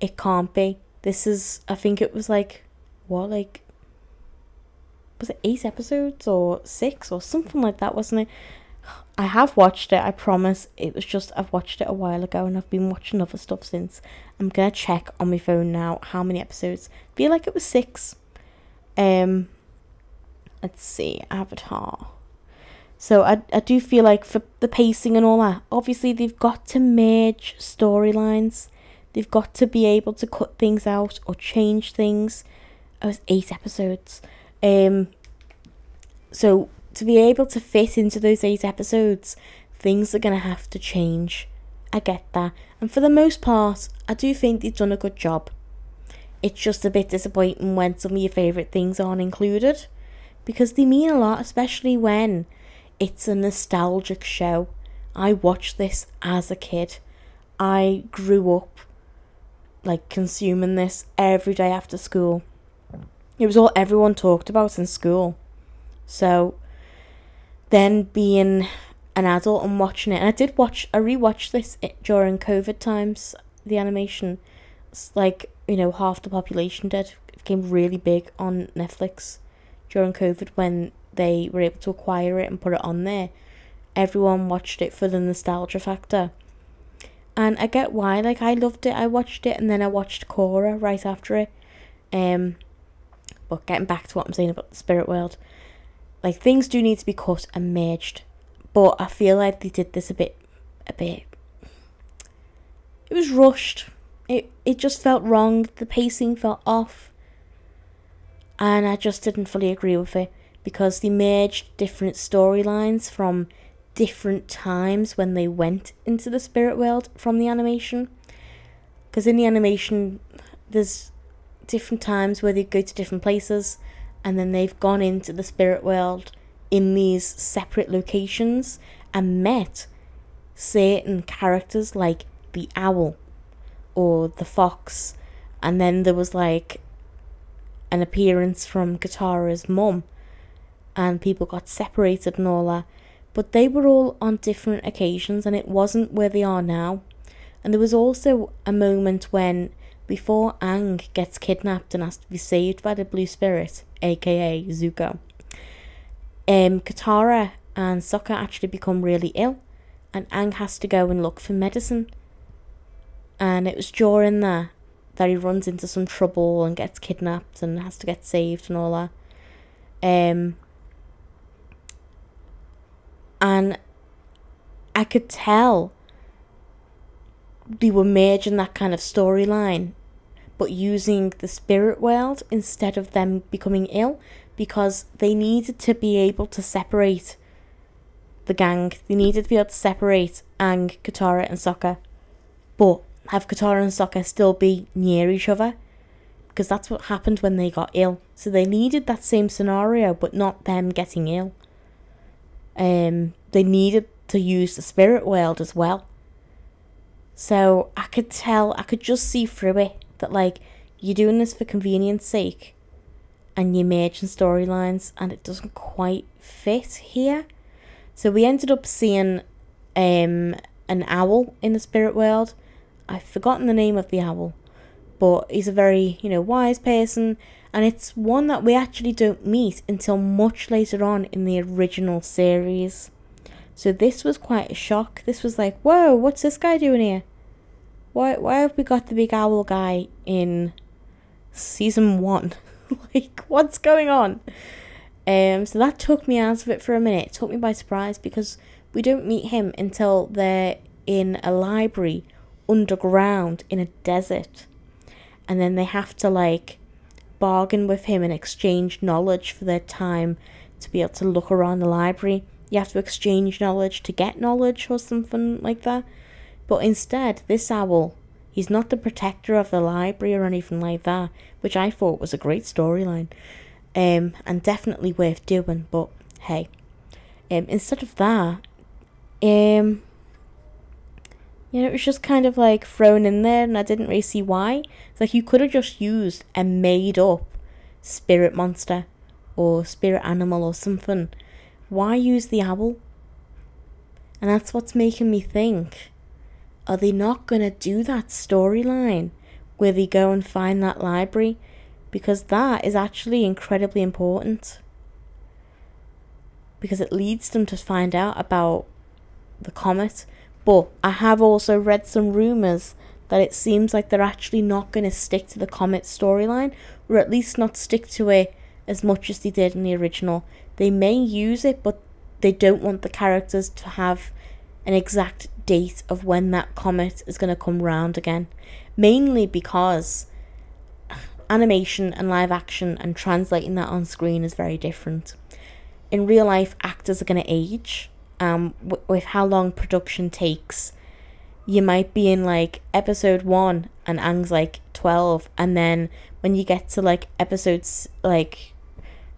It can't be. This is, I think it was like, what, like, was it eight episodes or six or something like that, wasn't it? I have watched it, I promise. It was just, I've watched it a while ago and I've been watching other stuff since. I'm gonna check on my phone now how many episodes. I feel like it was six. Um, let's see, Avatar. So I, I do feel like for the pacing and all that, obviously they've got to merge storylines. They've got to be able to cut things out or change things. It was eight episodes. Um, so to be able to fit into those eight episodes, things are going to have to change. I get that. And for the most part, I do think they've done a good job. It's just a bit disappointing when some of your favourite things aren't included. Because they mean a lot, especially when it's a nostalgic show. I watched this as a kid. I grew up like consuming this every day after school. It was all everyone talked about in school. So then being an adult and watching it, and I did watch, I rewatched this during COVID times. The animation, it's like you know half the population did. It became really big on Netflix during COVID when they were able to acquire it and put it on there. Everyone watched it for the nostalgia factor. And I get why, like I loved it. I watched it and then I watched Korra right after it. Um but getting back to what I'm saying about the spirit world, like things do need to be cut and merged. But I feel like they did this a bit a bit it was rushed. It it just felt wrong. The pacing felt off. And I just didn't fully agree with it because they merged different storylines from different times when they went into the spirit world from the animation. Because in the animation, there's different times where they go to different places and then they've gone into the spirit world in these separate locations and met certain characters like the owl or the fox and then there was like an appearance from Katara's mum and people got separated and all that. But they were all on different occasions and it wasn't where they are now. And there was also a moment when, before Aang gets kidnapped and has to be saved by the Blue Spirit, aka Zuko, um, Katara and Sokka actually become really ill, and Aang has to go and look for medicine. And it was during that that he runs into some trouble and gets kidnapped and has to get saved and all that. Um, and I could tell they were merging that kind of storyline, but using the spirit world instead of them becoming ill because they needed to be able to separate the gang. They needed to be able to separate Aang, Katara, and Sokka, but have Katara and Sokka still be near each other because that's what happened when they got ill. So they needed that same scenario, but not them getting ill um, they needed to use the spirit world as well. So I could tell, I could just see through it that like you're doing this for convenience sake and you're merging storylines and it doesn't quite fit here. So we ended up seeing um, an owl in the spirit world. I've forgotten the name of the owl, but he's a very, you know, wise person and it's one that we actually don't meet until much later on in the original series. So this was quite a shock. This was like, whoa, what's this guy doing here? Why why have we got the big owl guy in season one? like, what's going on? Um, so that took me out of it for a minute. It took me by surprise because we don't meet him until they're in a library underground in a desert. And then they have to like bargain with him and exchange knowledge for their time to be able to look around the library. You have to exchange knowledge to get knowledge or something like that. But instead, this owl, He's not the protector of the library or anything like that, which I thought was a great storyline. Um, and definitely worth doing, but hey. Um, instead of that, um, you know, it was just kind of like thrown in there, and I didn't really see why. It's like you could have just used a made up spirit monster or spirit animal or something. Why use the owl? And that's what's making me think are they not going to do that storyline where they go and find that library? Because that is actually incredibly important. Because it leads them to find out about the comet. But I have also read some rumours that it seems like they're actually not going to stick to the comet storyline, or at least not stick to it as much as they did in the original. They may use it, but they don't want the characters to have an exact date of when that comet is going to come round again. Mainly because animation and live action and translating that on screen is very different. In real life, actors are going to age. Um, with how long production takes, you might be in like episode one and Aang's like 12, and then when you get to like episodes like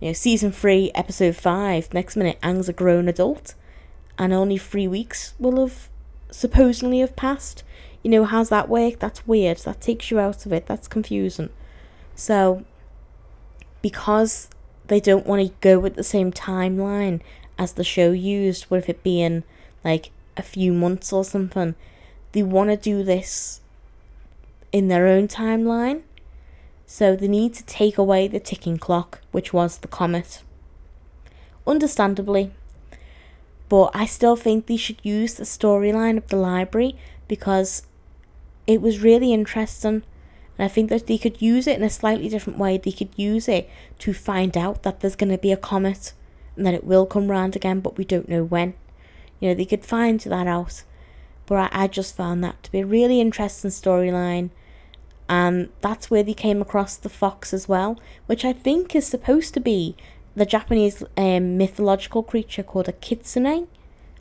you know season three, episode five, next minute Aang's a grown adult, and only three weeks will have supposedly have passed. You know, how's that work? That's weird. That takes you out of it. That's confusing. So, because they don't want to go with the same timeline as the show used, with it being like a few months or something, they want to do this in their own timeline. So they need to take away the ticking clock, which was the comet. Understandably, but I still think they should use the storyline of the library because it was really interesting. And I think that they could use it in a slightly different way. They could use it to find out that there's going to be a comet and that it will come round again, but we don't know when. You know, they could find that out. But I, I just found that to be a really interesting storyline. And that's where they came across the fox as well, which I think is supposed to be the Japanese um, mythological creature called a kitsune.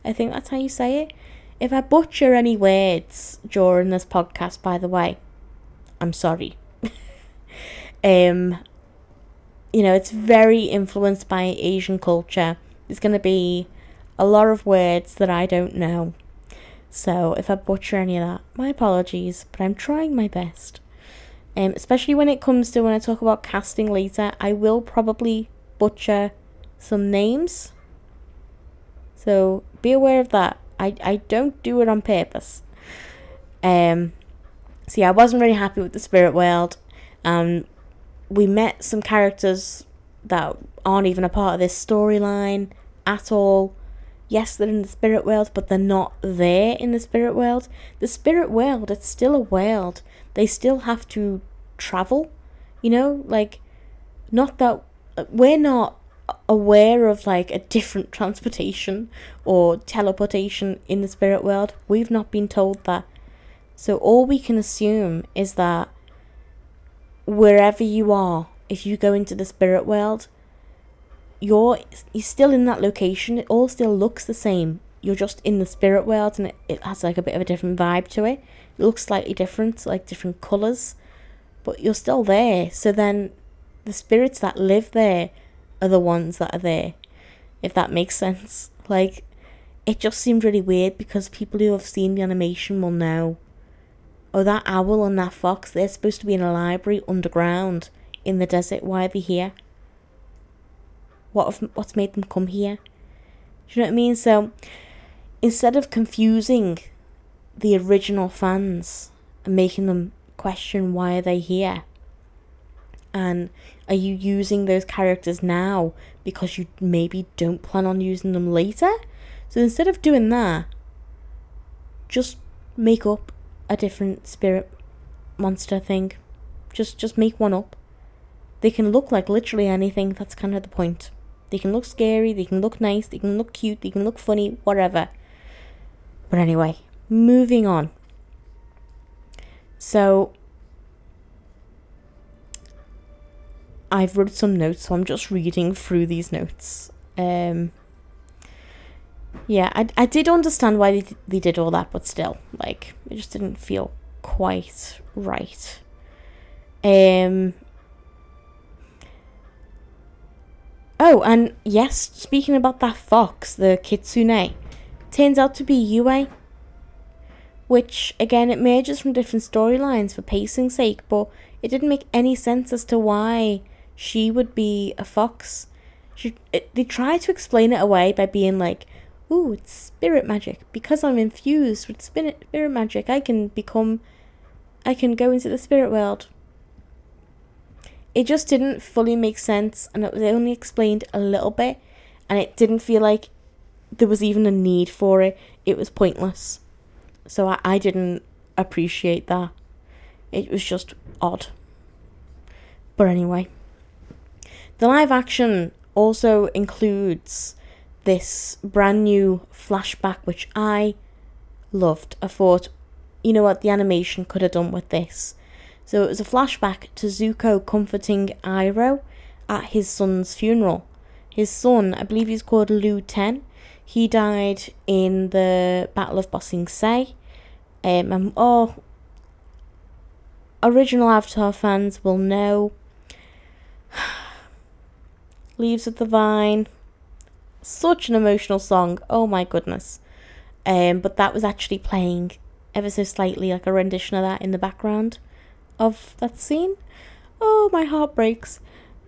I think that's how you say it. If I butcher any words during this podcast, by the way, I'm sorry. um, you know, it's very influenced by Asian culture. There's going to be a lot of words that I don't know. So if I butcher any of that, my apologies, but I'm trying my best. Um, especially when it comes to when I talk about casting later, I will probably butcher some names. So be aware of that. I, I don't do it on purpose. Um, so yeah, I wasn't really happy with the spirit world. Um, we met some characters that aren't even a part of this storyline at all. Yes, they're in the spirit world, but they're not there in the spirit world. The spirit world, it's still a world. They still have to travel, you know? Like, not that we're not aware of like a different transportation or teleportation in the spirit world. We've not been told that. So all we can assume is that wherever you are, if you go into the spirit world, you're you're still in that location. It all still looks the same. You're just in the spirit world and it, it has like a bit of a different vibe to it. It looks slightly different, like different colours. But you're still there. So then the spirits that live there are the ones that are there, if that makes sense. Like, it just seemed really weird because people who have seen the animation will know. Oh, that owl and that fox, they're supposed to be in a library underground in the desert. Why are they here? What have, what's made them come here? Do you know what I mean? So, instead of confusing the original fans and making them question why are they here, and are you using those characters now because you maybe don't plan on using them later? So instead of doing that, just make up a different spirit monster thing. Just just make one up. They can look like literally anything, that's kind of the point. They can look scary, they can look nice, they can look cute, they can look funny, whatever. But anyway, moving on. So I've wrote some notes, so I'm just reading through these notes. Um, yeah, I, I did understand why they, they did all that, but still, like, it just didn't feel quite right. Um. Oh, and yes, speaking about that fox, the kitsune, turns out to be Yue. Which, again, it merges from different storylines for pacing's sake, but it didn't make any sense as to why she would be a fox. She, it, they tried to explain it away by being like, ooh, it's spirit magic. Because I'm infused with spirit, spirit magic, I can become, I can go into the spirit world. It just didn't fully make sense, and it was only explained a little bit, and it didn't feel like there was even a need for it. It was pointless. So I, I didn't appreciate that. It was just odd. But anyway, the live action also includes this brand new flashback, which I loved. I thought, you know what, the animation could have done with this. So it was a flashback to Zuko comforting Iroh at his son's funeral. His son, I believe he's called Lu Ten, he died in the Battle of Ba Sing Se. Um, and, oh, original Avatar fans will know. Leaves of the Vine. Such an emotional song. Oh my goodness. Um, but that was actually playing ever so slightly, like a rendition of that in the background of that scene. Oh, my heart breaks.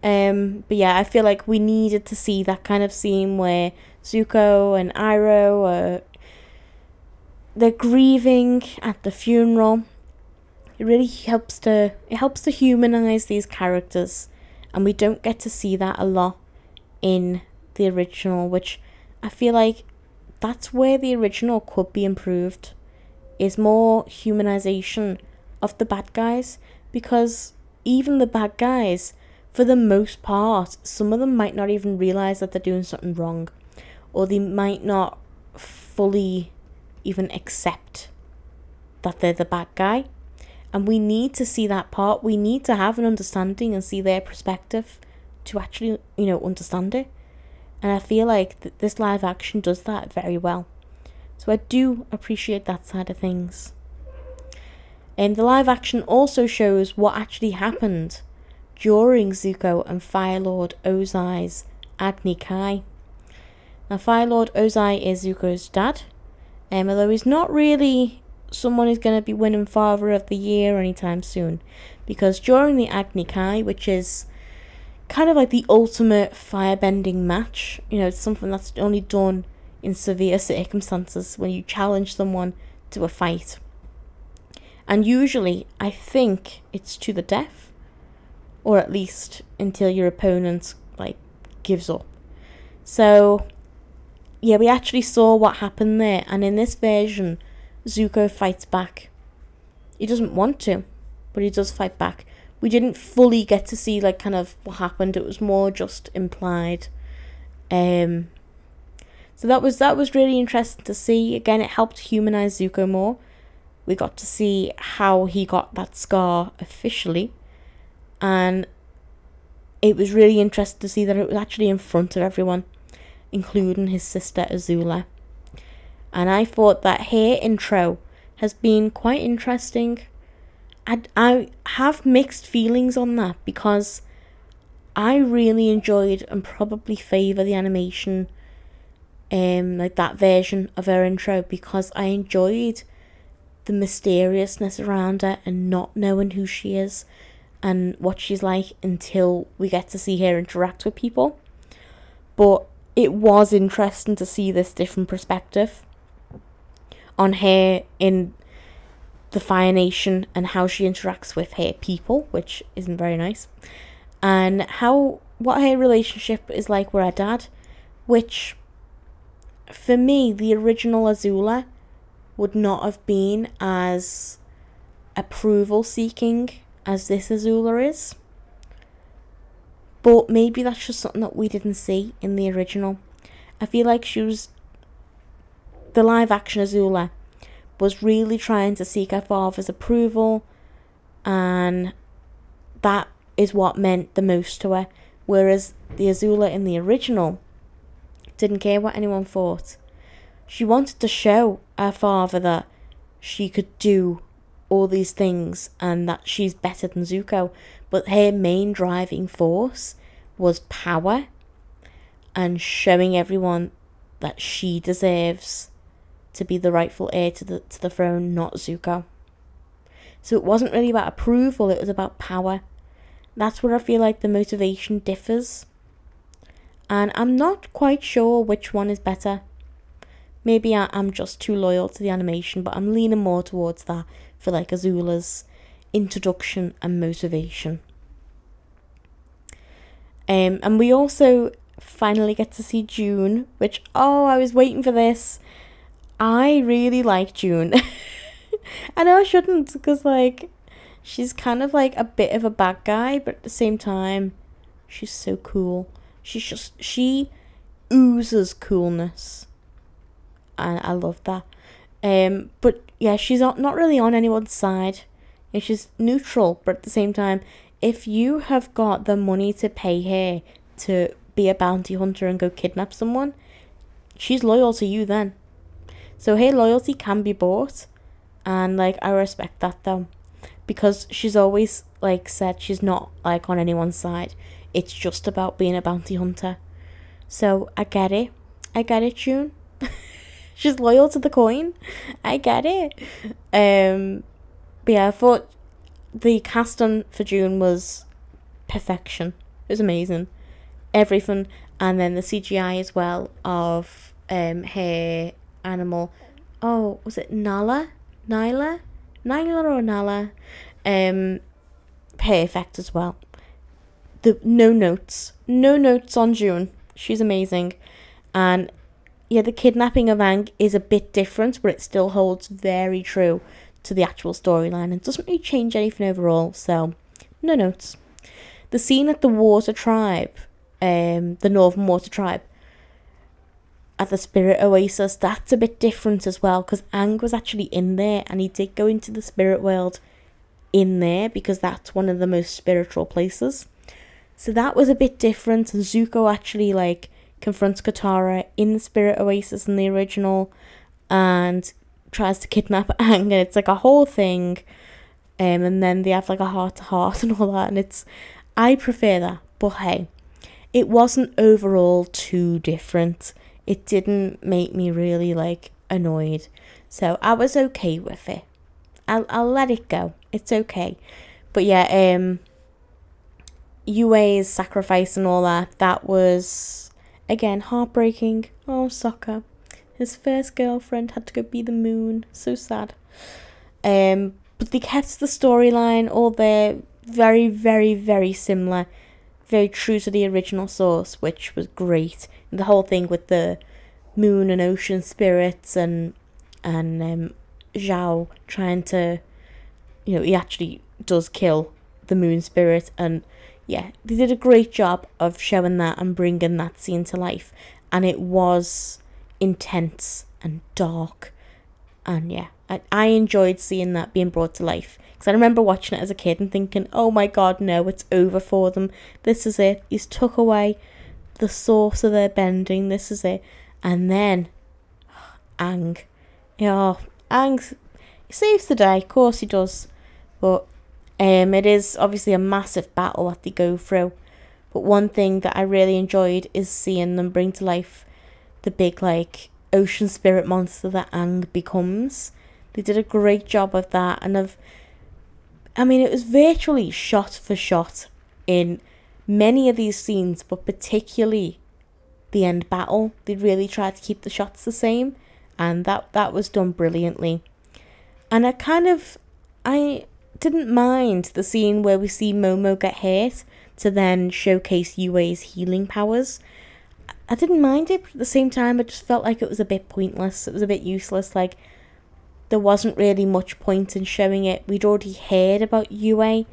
Um, but yeah, I feel like we needed to see that kind of scene where Zuko and Iroh are they're grieving at the funeral. It really helps to it helps to humanize these characters, and we don't get to see that a lot in the original, which I feel like that's where the original could be improved. Is more humanization of the bad guys because even the bad guys, for the most part, some of them might not even realize that they're doing something wrong, or they might not fully even accept that they're the bad guy. And we need to see that part. We need to have an understanding and see their perspective to actually, you know, understand it. And I feel like th- this live action does that very well. So I do appreciate that side of things. And the live action also shows what actually happened during Zuko and Fire Lord Ozai's Agni Kai. Now, Fire Lord Ozai is Zuko's dad, um, although he's not really someone who's going to be winning Father of the Year anytime soon, because during the Agni Kai, which is kind of like the ultimate firebending match, you know, it's something that's only done in severe circumstances when you challenge someone to a fight and usually, I think it's to the death, or at least until your opponent like gives up. So, yeah, we actually saw what happened there, and in this version, Zuko fights back. He doesn't want to, but he does fight back. We didn't fully get to see like kind of what happened. It was more just implied. Um, so that was that was really interesting to see. Again, it helped humanize Zuko more we got to see how he got that scar officially and it was really interesting to see that it was actually in front of everyone including his sister azula and i thought that her intro has been quite interesting I, I have mixed feelings on that because i really enjoyed and probably favour the animation um like that version of her intro because i enjoyed the mysteriousness around her and not knowing who she is and what she's like until we get to see her interact with people. But it was interesting to see this different perspective on her in the Fire Nation and how she interacts with her people, which isn't very nice, and how what her relationship is like with her dad, which for me, the original Azula would not have been as approval seeking as this Azula is. But maybe that's just something that we didn't see in the original. I feel like she was. The live action Azula was really trying to seek her father's approval, and that is what meant the most to her. Whereas the Azula in the original didn't care what anyone thought. She wanted to show her father that she could do all these things and that she's better than Zuko, but her main driving force was power and showing everyone that she deserves to be the rightful heir to the to the throne, not Zuko. So it wasn't really about approval, it was about power. That's where I feel like the motivation differs. And I'm not quite sure which one is better. Maybe I, am just too loyal to the animation, but I'm leaning more towards that for like Azula's introduction and motivation. Um, and we also finally get to see June, which, oh, I was waiting for this. I really like June. I know I shouldn't, because, like, she's kind of like a bit of a bad guy, but at the same time, she's so cool. She's just, she oozes coolness. And I love that. Um, but yeah, she's not, really on anyone's side. Yeah, she's neutral, but at the same time, if you have got the money to pay her to be a bounty hunter and go kidnap someone, she's loyal to you then. So her loyalty can be bought, and like I respect that though, because she's always like said she's not like on anyone's side. It's just about being a bounty hunter. So I get it. I get it, June. She's loyal to the coin. I get it. Um, but yeah, I thought the casting for June was perfection. It was amazing. Everything. And then the CGI as well of um her animal. Oh, was it Nala? Nyla? Nyla or Nala? Um perfect as well. The no notes. No notes on June. She's amazing. And yeah, the kidnapping of Aang is a bit different, but it still holds very true to the actual storyline and doesn't really change anything overall, so no notes. The scene at the Water Tribe, um, the Northern Water Tribe, at the Spirit Oasis, that's a bit different as well because Aang was actually in there and he did go into the spirit world in there because that's one of the most spiritual places. So that was a bit different, and Zuko actually like confronts Katara in the Spirit Oasis in the original, and tries to kidnap Aang, and it's like a whole thing. Um, and then they have like a heart to heart and all that, and it's I prefer that. But hey, it wasn't overall too different. It didn't make me really like annoyed, so I was okay with it. I'll I'll let it go. It's okay. But yeah, um, Yue's sacrifice and all that. That was again heartbreaking. Oh, Sokka. His first girlfriend had to go be the moon. So sad. Um, but they kept the storyline all there very, very, very similar. Very true to the original source, which was great. And the whole thing with the moon and ocean spirits and and um, Zhao trying to, you know, he actually does kill the moon spirit and yeah, they did a great job of showing that and bringing that scene to life. And it was intense and dark. And yeah, I, I enjoyed seeing that being brought to life. Because I remember watching it as a kid and thinking, oh my god, no, it's over for them. This is it. He's took away the source of their bending. This is it. And then, Aang. Yeah, Aang he saves the day. Of course he does. But um, it is obviously a massive battle that they go through. But one thing that I really enjoyed is seeing them bring to life the big like ocean spirit monster that Aang becomes. They did a great job of that and of I mean it was virtually shot for shot in many of these scenes, but particularly the end battle. They really tried to keep the shots the same and that that was done brilliantly. And I kind of I didn't mind the scene where we see Momo get hurt to then showcase Yue's healing powers. I didn't mind it, but at the same time, I just felt like it was a bit pointless. It was a bit useless. Like, there wasn't really much point in showing it. We'd already heard about Yue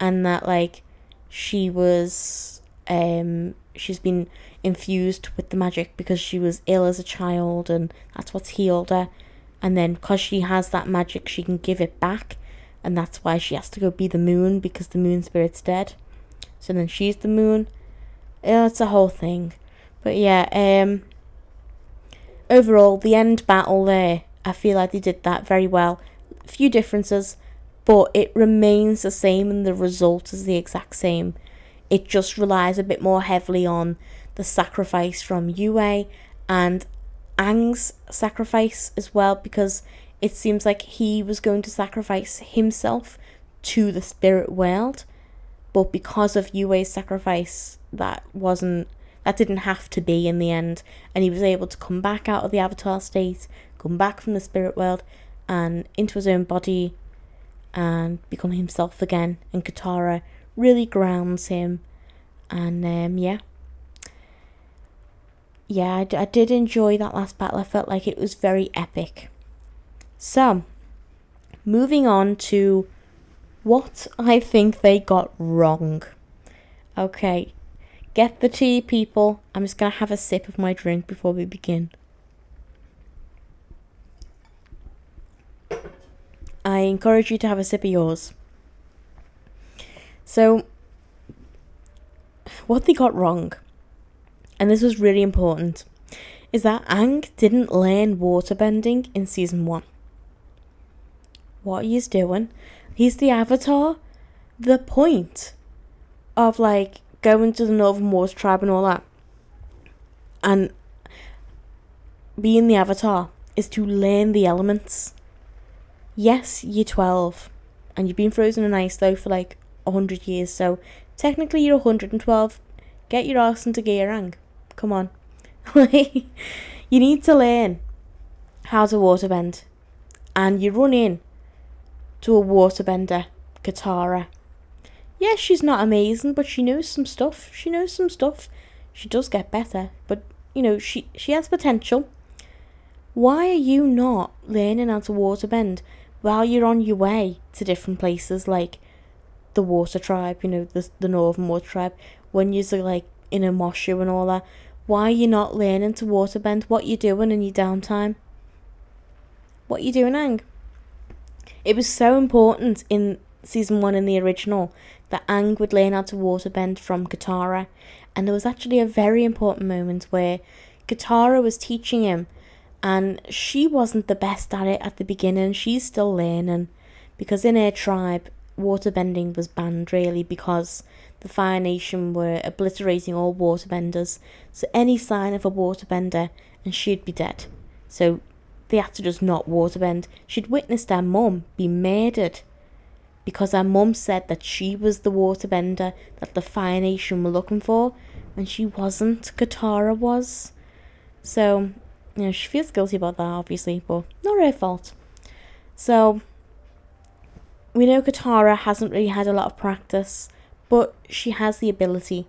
and that, like, she was, um, she's been infused with the magic because she was ill as a child and that's what's healed her. And then, because she has that magic, she can give it back. And that's why she has to go be the moon because the moon spirit's dead. So then she's the moon. Yeah, it's a whole thing. But yeah, um, overall, the end battle there, I feel like they did that very well. A few differences, but it remains the same and the result is the exact same. It just relies a bit more heavily on the sacrifice from Yue and Aang's sacrifice as well because it seems like he was going to sacrifice himself to the spirit world but because of Yue's sacrifice that wasn't that didn't have to be in the end. And he was able to come back out of the avatar state come back from the spirit world and into his own body and become himself again. And Katara really grounds him. And um, yeah. Yeah I, did enjoy that last battle. I felt like it was very epic so moving on to what I think they got wrong okay get the tea people I'm just gonna have a sip of my drink before we begin I encourage you to have a sip of yours. So, what they got wrong, and this was really important, is that Aang didn't learn waterbending in season one. What he's doing, he's the avatar. The point of like going to the Northern Tribe and all that, and being the avatar is to learn the elements yes, you're 12 and you've been frozen in ice though for like 100 years, so technically you're 112. Get your ass into gear, Aang. Come on. you need to learn how to waterbend. And you run in to a waterbender, Katara. Yes, she's not amazing, but she knows some stuff. She knows some stuff. She does get better, but you know, she she has potential. Why are you not learning how to waterbend? while you're on your way to different places like the water tribe, you know, the the northern water tribe, when you're like in Omashu and all that, why are you not learning to waterbend? What you doing in your downtime? What you doing, Aang? It was so important in season one in the original that Aang would learn how to waterbend from Katara, and there was actually a very important moment where Katara was teaching him and she wasn't the best at it at the beginning. She's still learning because in her tribe, waterbending was banned really because the Fire Nation were obliterating all waterbenders. So any sign of a waterbender and she'd be dead. So just not waterbend. She'd witnessed her mum be murdered because her mum said that she was the waterbender that the Fire Nation were looking for, and she wasn't. Katara was. So you know, she feels guilty about that, obviously, but not her fault. So, we know Katara hasn't really had a lot of practice, but she has the ability.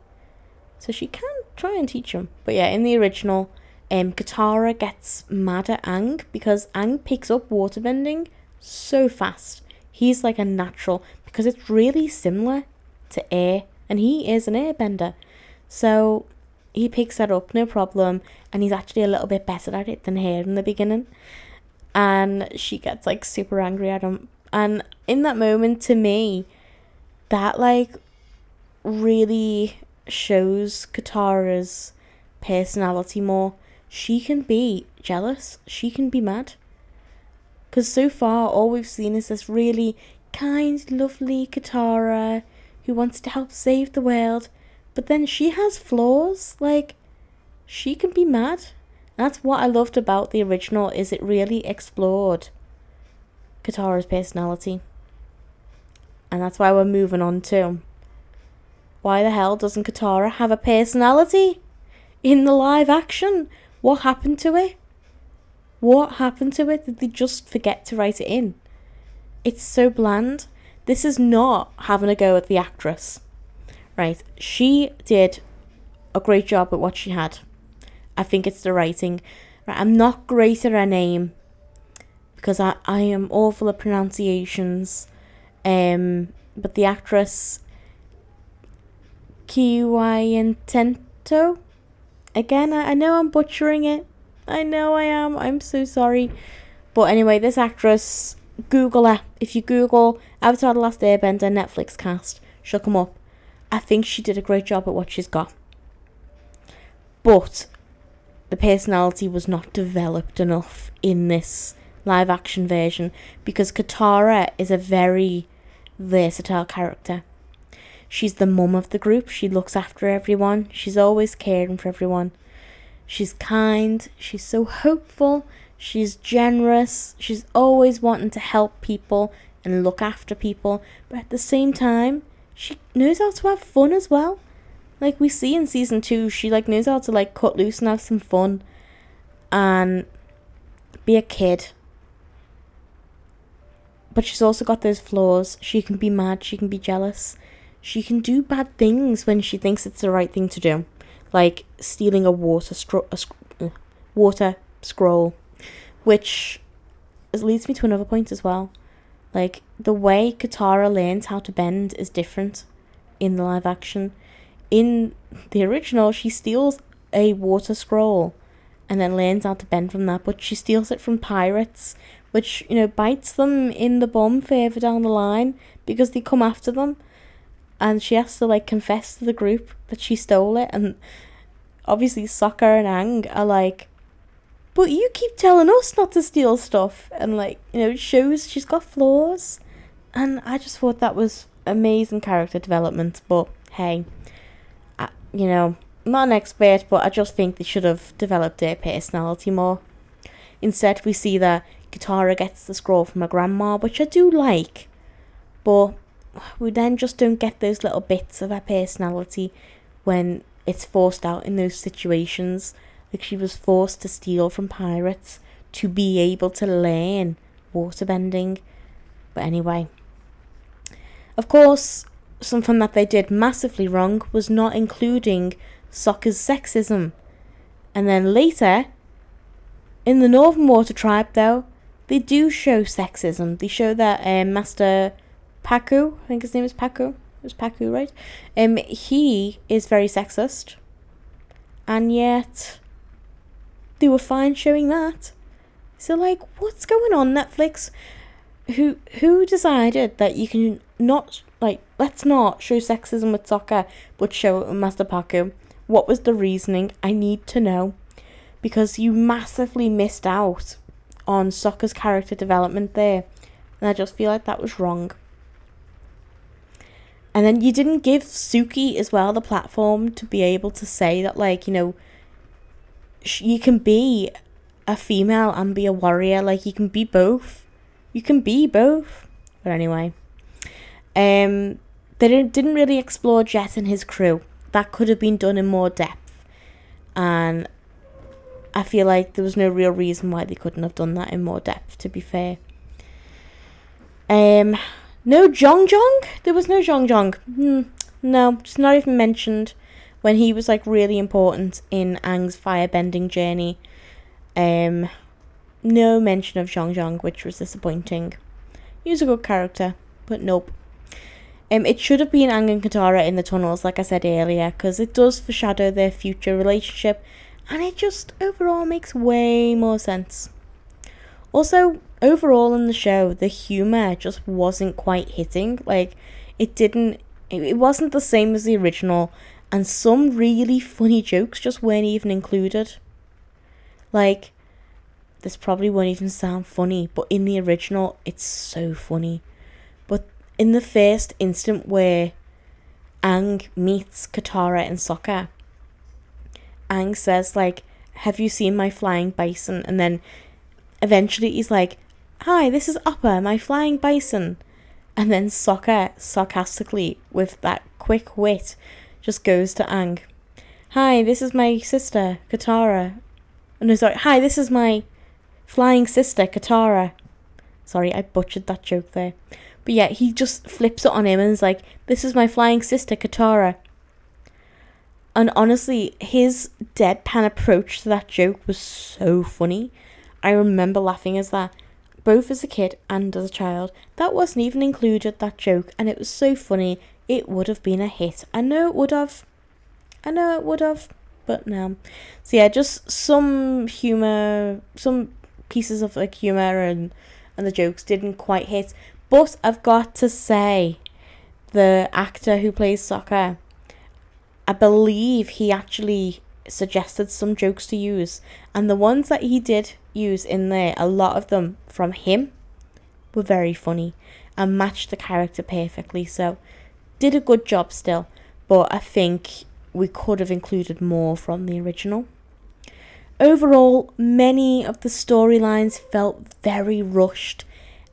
So she can try and teach him. But yeah, in the original, um, Katara gets mad at Aang because Aang picks up waterbending so fast. He's like a natural because it's really similar to air, and he is an airbender. So he picks that up, no problem, and he's actually a little bit better at it than her in the beginning. And she gets like super angry at him. And in that moment, to me, that like really shows Katara's personality more. She can be jealous, she can be mad. Because so far, all we've seen is this really kind, lovely Katara who wants to help save the world but then she has flaws. Like she can be mad. That's what I loved about the original is it really explored Katara's personality. And that's why we're moving on to why the hell doesn't Katara have a personality in the live action? What happened to it? What happened to it? Did they just forget to write it in? It's so bland. This is not having a go at the actress. Right, she did a great job at what she had. I think it's the writing. Right, I'm not great at her name because I, I am awful at pronunciations. Um, but the actress Kiwi Tento. Again, I, I know I'm butchering it. I know I am. I'm so sorry. But anyway, this actress, Google her. If you Google Avatar The Last Airbender Netflix cast, she'll come up. I think she did a great job at what she's got. But the personality was not developed enough in this live action version because Katara is a very versatile character. She's the mum of the group. She looks after everyone. She's always caring for everyone. She's kind. She's so hopeful. She's generous. She's always wanting to help people and look after people. But at the same time, she knows how to have fun as well. Like we see in season two, she like knows how to like cut loose and have some fun and be a kid. But she's also got those flaws. She can be mad, she can be jealous. She can do bad things when she thinks it's the right thing to do. Like stealing a water scro- a sc- uh, water scroll, which leads me to another point as well. Like the way Katara learns how to bend is different in the live action. In the original, she steals a water scroll and then learns how to bend from that, but she steals it from pirates, which, you know, bites them in the bum further down the line because they come after them. And she has to like confess to the group that she stole it and obviously Sokka and Aang are like but you keep telling us not to steal stuff and like you know it shows she's got flaws. And i just thought that was amazing character development but hey I, you know I'm not an expert but i just think they should have developed their personality more. Instead we see that Katara gets the scroll from her grandma which i do like but we then just don't get those little bits of her personality when it's forced out in those situations like she was forced to steal from pirates to be able to learn waterbending. But anyway. Of course, something that they did massively wrong was not including Sokka's sexism. And then later, in the Northern Water Tribe, though, they do show sexism. They show that um, Master Pakku, I think his name is Pakku. it was Pakku, right? Um, he is very sexist, and yet they were fine showing that. So like, what's going on Netflix? Who who decided that you can not like let's not show sexism with Sokka, but show it with Master Pakku? What was the reasoning? I need to know, because you massively missed out on Sokka's character development there, and I just feel like that was wrong. And then you didn't give Suki as well the platform to be able to say that, like, you know, you can be a female and be a warrior. Like you can be both. You can be both. But anyway, um, they didn't didn't really explore Jet and his crew. That could have been done in more depth, and I feel like there was no real reason why they couldn't have done that in more depth. To be fair. Um, no Jeong Jeong. There was no Jeong Jeong. Hmm, no, just not even mentioned when he was like really important in Aang's firebending journey. Um, no mention of Jeong Jeong, which was disappointing. He was a good character, but nope. Um, it should have been Aang and Katara in the tunnels, like I said earlier, because it does foreshadow their future relationship, and it just overall makes way more sense. Also, overall in the show, the humour just wasn't quite hitting. Like, it didn't, it wasn't the same as the original, and some really funny jokes just weren't even included. Like, this probably won't even sound funny, but in the original, it's so funny. But in the first instant where Aang meets Katara and Sokka, Aang says, like, have you seen my flying bison? And then eventually he's like, hi, this is Appa, my flying bison. And then Sokka, sarcastically, with that quick wit, just goes to Aang. Hi, this is my sister, Katara. No, sorry. Hi, this is my flying sister, Katara. Sorry, I butchered that joke there. But yeah, he just flips it on him and is like, This is my flying sister, Katara. And honestly, his deadpan approach to that joke was so funny. I remember laughing as that, both as a kid and as a child. That wasn't even included, that joke, and it was so funny it would have been a hit. I know it would have. I know it would have, but no. So yeah, just some humor, some pieces of like humor and and the jokes didn't quite hit. But I've got to say, the actor who plays Sokka, I believe he actually suggested some jokes to use, and the ones that he did use in there, a lot of them from him, were very funny. and matched the character perfectly. So, did a good job still, but I think we could have included more from the original. Overall, many of the storylines felt very rushed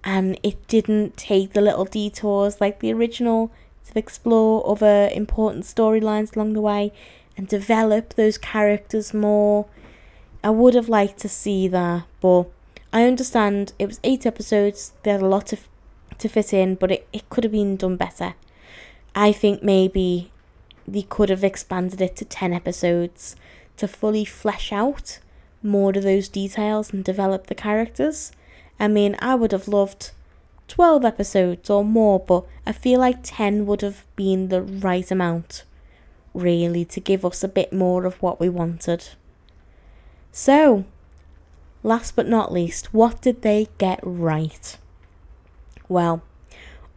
and it didn't take the little detours like the original to explore other important storylines along the way and develop those characters more. I would have liked to see that, but I understand it was eight episodes, they had a lot to, to fit in, but it, it could have been done better. I think maybe they could have expanded it to 10 episodes to fully flesh out more of those details and develop the characters. I mean, I would have loved 12 episodes or more, but I feel like 10 would have been the right amount, really, to give us a bit more of what we wanted. So, last but not least, what did they get right? Well,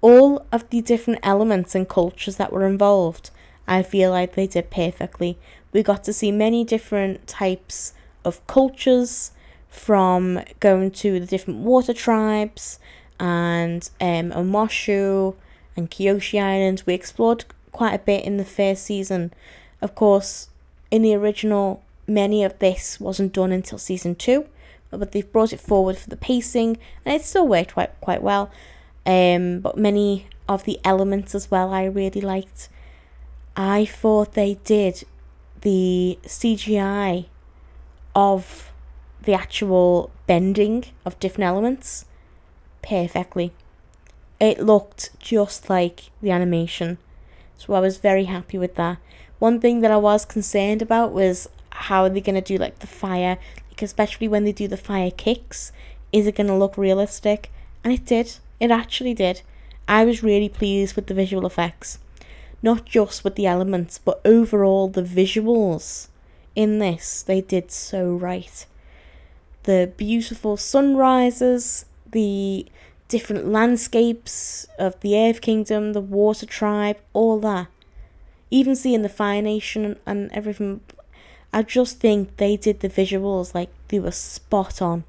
all of the different elements and cultures that were involved, I feel like they did perfectly. We got to see many different types of cultures from going to the different water tribes and um, Omashu and Kyoshi Islands. We explored quite a bit in the first season. Of course, in the original, many of this wasn't done until season two, but they've brought it forward for the pacing, and it still worked quite quite well. Um, but many of the elements as well, I really liked. I thought they did the CGI of the actual bending of different elements perfectly. It looked just like the animation. So I was very happy with that. One thing that I was concerned about was how are they going to do like the fire, like especially when they do the fire kicks, is it going to look realistic? And it did. It actually did. I was really pleased with the visual effects. Not just with the elements, but overall the visuals in this, they did so right the beautiful sunrises, the different landscapes of the Earth Kingdom, the Water Tribe, all that. Even seeing the Fire Nation and everything, I just think they did the visuals like they were spot on.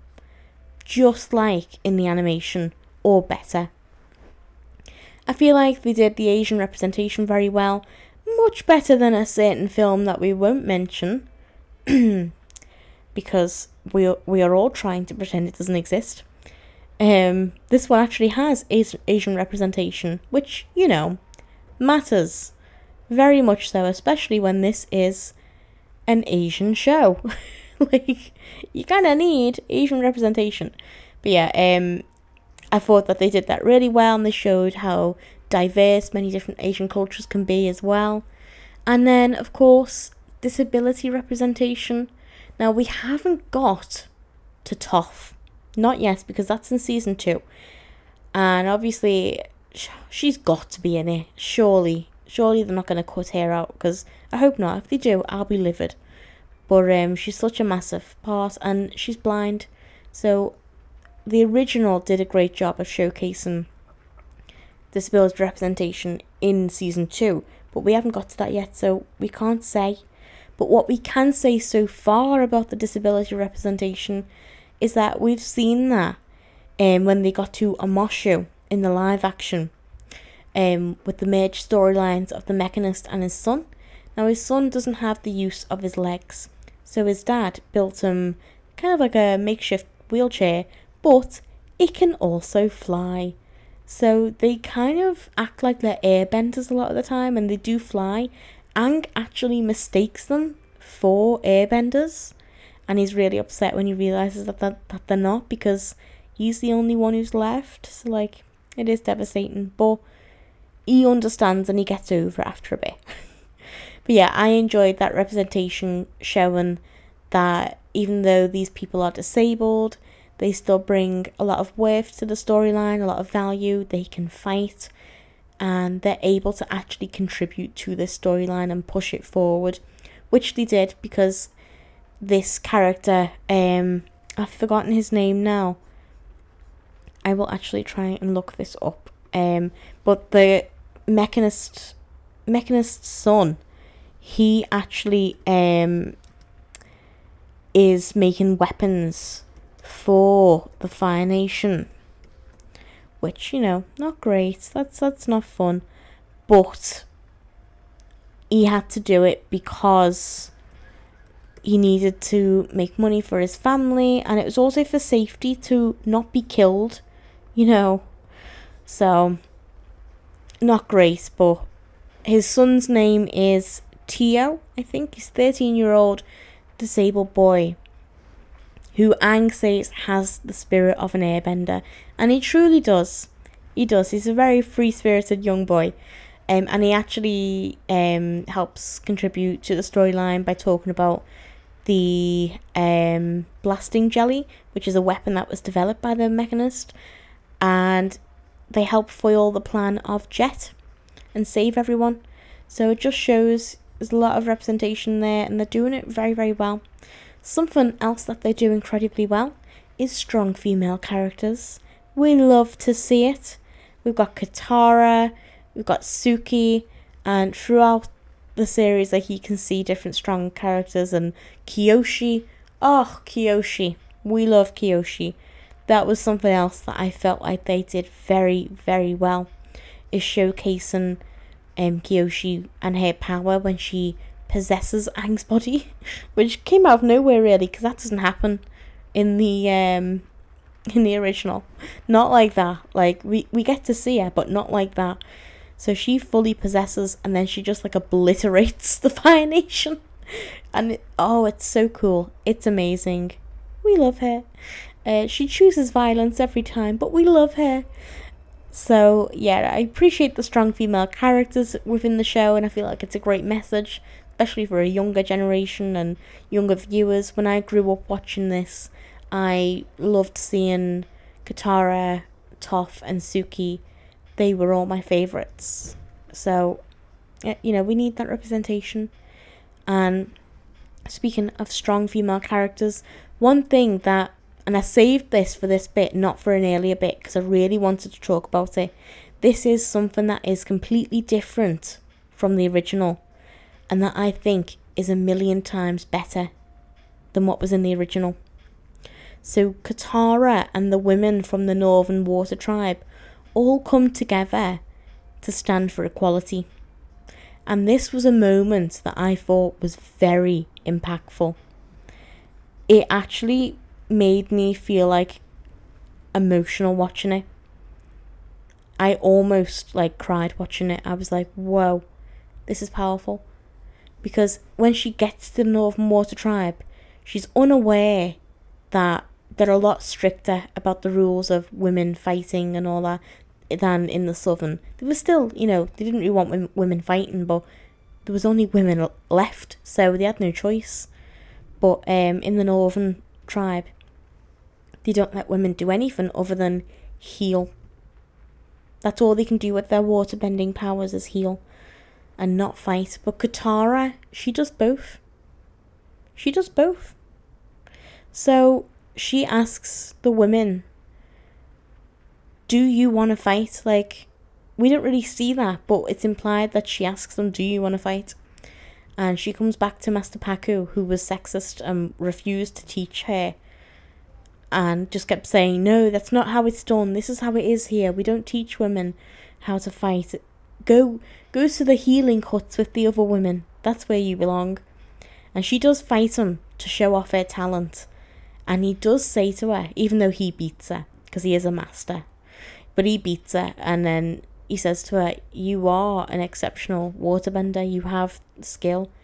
Just like in the animation, or better. I feel like they did the Asian representation very well, much better than a certain film that we won't mention. because we are, we are all trying to pretend it doesn't exist. Um, this one actually has Asian representation, which you know matters very much so, especially when this is an Asian show. like you kind of need Asian representation. But yeah, um, I thought that they did that really well, and they showed how diverse many different Asian cultures can be as well. And then, of course, disability representation. Now, we haven't got to Toph. Not yet, because that's in season two. And obviously, she's got to be in it. Surely. Surely they're not going to cut her out, because I hope not. If they do, I'll be livid. But um, she's such a massive part, and she's blind. So, the original did a great job of showcasing disability representation in season two. But we haven't got to that yet, so we can't say but what we can say so far about the disability representation is that we've seen that um, when they got to Omashu in the live action um, with the merged storylines of the Mechanist and his son. Now, his son doesn't have the use of his legs, so his dad built him kind of like a makeshift wheelchair, but it can also fly. So they kind of act like they're airbenders a lot of the time and they do fly, Aang actually mistakes them for airbenders and he's really upset when he realizes that, that, that they're not because he's the only one who's left. So, like, it is devastating, but he understands and he gets over it after a bit. but yeah, I enjoyed that representation showing that even though these people are disabled, they still bring a lot of worth to the storyline, a lot of value, they can fight, and they're able to actually contribute to this storyline and push it forward, which they did because this character, um, I've forgotten his name now. I will actually try and look this up. Um, but the mechanist, mechanist's son, he actually um is making weapons for the Fire Nation which you know, not great. That's that's not fun, but he had to do it because he needed to make money for his family, and it was also for safety to not be killed, you know. So, not great, but his son's name is Teo, I think. He's 13 year old disabled boy who Aang says has the spirit of an airbender. And he truly does. He does. He's a very free spirited young boy. Um, and he actually um, helps contribute to the storyline by talking about the um, blasting jelly, which is a weapon that was developed by the mechanist. And they help foil the plan of Jet and save everyone. So it just shows there's a lot of representation there, and they're doing it very, very well. Something else that they do incredibly well is strong female characters. We love to see it. We've got Katara, we've got Suki, and throughout the series, like you can see different strong characters, and Kyoshi. Oh, Kyoshi. We love Kyoshi. That was something else that I felt like they did very, very well. Is showcasing um, Kyoshi and her power when she possesses Aang's body, which came out of nowhere really, because that doesn't happen in the um, in the original. Not like that. Like we we get to see her, but not like that. So she fully possesses, and then she just like obliterates the Fire Nation, and it, oh, it's so cool. It's amazing. We love her. Uh, she chooses violence every time, but we love her. So, yeah, I appreciate the strong female characters within the show, and I feel like it's a great message, especially for a younger generation and younger viewers. When I grew up watching this, I loved seeing Katara, Toph, and Suki. They were all my favourites. So, you know, we need that representation. And speaking of strong female characters, one thing that and I saved this for this bit, not for an earlier bit, because I really wanted to talk about it. This is something that is completely different from the original, and that I think is a million times better than what was in the original. So, Katara and the women from the Northern Water Tribe all come together to stand for equality. And this was a moment that I thought was very impactful. It actually made me feel like emotional watching it. I almost like cried watching it. I was like, whoa, this is powerful. Because when she gets to the Northern Water Tribe, she's unaware that they're a lot stricter about the rules of women fighting and all that than in the Southern. There was still, you know, they didn't really want women fighting, but there was only women left, so they had no choice. But um, in the Northern Tribe, they don't let women do anything other than heal. That's all they can do with their water bending powers is heal and not fight. But Katara, she does both. She does both. So she asks the women, Do you want to fight? Like, we don't really see that, but it's implied that she asks them, Do you want to fight? And she comes back to Master Pakku, who was sexist and refused to teach her and just kept saying, No, that's not how it's done. This is how it is here. We don't teach women how to fight. Go go to the healing huts with the other women. That's where you belong. And she does fight him to show off her talent. And he does say to her, even though he beats her, because he is a master, but he beats her, and then he says to her, You are an exceptional waterbender, you have skill.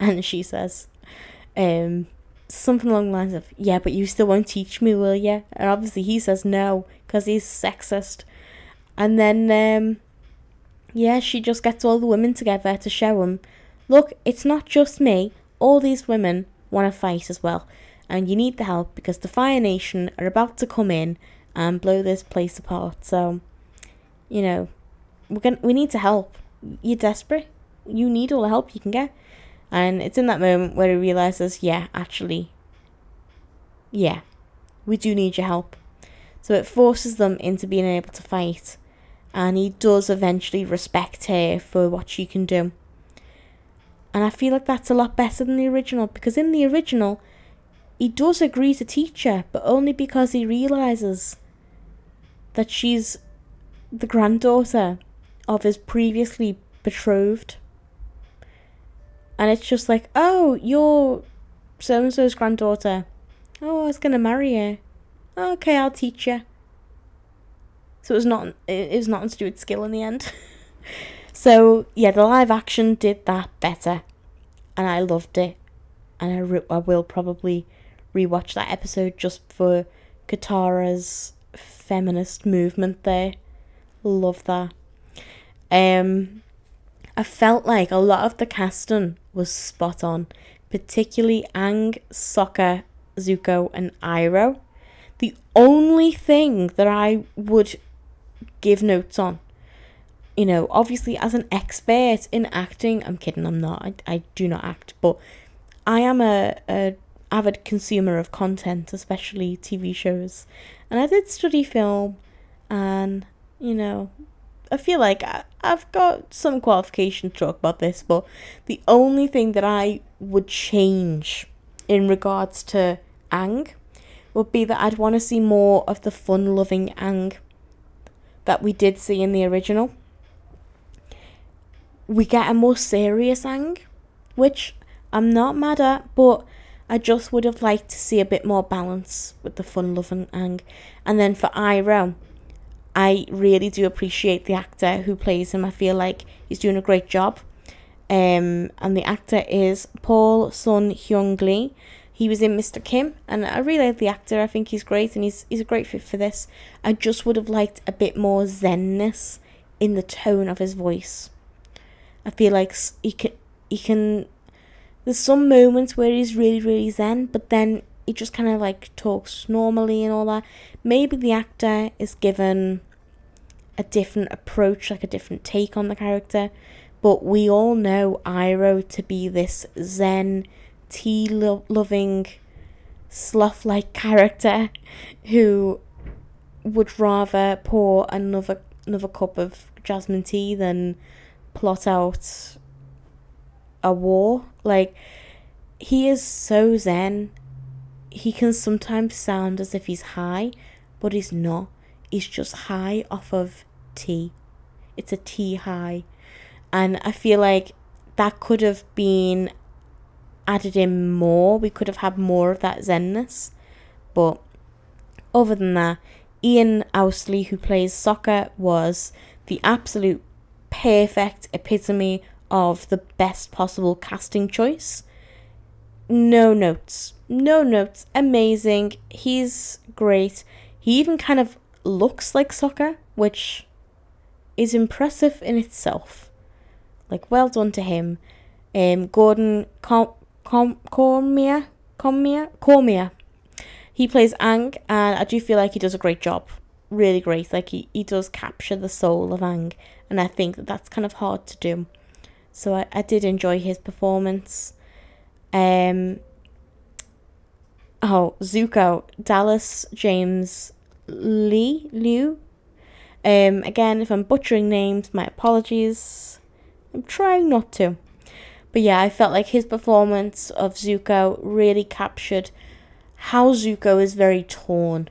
And she says, um, something along the lines of, yeah, but you still won't teach me, will you? And obviously he says no, because he's sexist. And then, um, yeah, she just gets all the women together to show him, look, it's not just me, all these women want to fight as well. And you need the help because the Fire Nation are about to come in and blow this place apart. So, you know, we're gonna, we need to help. You're desperate. You need all the help you can get. And it's in that moment where he realizes, yeah, actually, yeah, we do need your help. So it forces them into being able to fight. And he does eventually respect her for what she can do. And I feel like that's a lot better than the original because in the original, he does agree to teach her, but only because he realizes that she's the granddaughter of his previously betrothed. And it's just like, oh, you're so and so's granddaughter. Oh, I was gonna marry you. Oh, okay, I'll teach you. So it was not it was not to with skill in the end. so yeah, the live action did that better, and I loved it, and I I will probably rewatch that episode just for Katara's feminist movement there. Love that. Um, I felt like a lot of the casting was spot on, particularly Aang, Sokka, Zuko, and Iroh. The only thing that I would give notes on, you know, obviously as an expert in acting, I'm kidding, I'm not, I, I do not act, but I am a, a avid consumer of content, especially TV shows. And I did study film, and you know, I feel like I, I've got some qualification to talk about this, but the only thing that I would change in regards to Aang would be that I'd want to see more of the fun loving Aang that we did see in the original. We get a more serious Aang, which I'm not mad at, but I just would have liked to see a bit more balance with the fun loving Aang. And then for Iroh, I really do appreciate the actor who plays him. I feel like he's doing a great job. Um, and the actor is Paul Sun Hyung Lee. He was in Mr. Kim, and I really like the actor. I think he's great, and he's he's a great fit for this. I just would have liked a bit more zenness in the tone of his voice. I feel like he can he can. There's some moments where he's really really zen, but then he just kind of like talks normally and all that. Maybe the actor is given a different approach, like a different take on the character, but we all know Iroh to be this zen, tea lo- loving, slough like character who would rather pour another another cup of jasmine tea than plot out a war. Like he is so zen he can sometimes sound as if he's high, but he's not. He's just high off of tea. It's a tea high. And I feel like that could have been added in more. We could have had more of that zenness. But other than that, Ian Ousley, who plays Sokka, was the absolute perfect epitome of the best possible casting choice. No notes no notes, amazing. He's great. He even kind of looks like Sokka, which is impressive in itself. Like, well done to him. Um, Gordon Cormier, Cormier, Cormier. He plays Aang, and I do feel like he does a great job. Really great. Like he, he does capture the soul of Aang, and I think that that's kind of hard to do. So I, I did enjoy his performance. Um, oh Zuko Dallas James Lee Liu. Um, again, if I'm butchering names, my apologies. I'm trying not to. But yeah, I felt like his performance of Zuko really captured how Zuko is very torn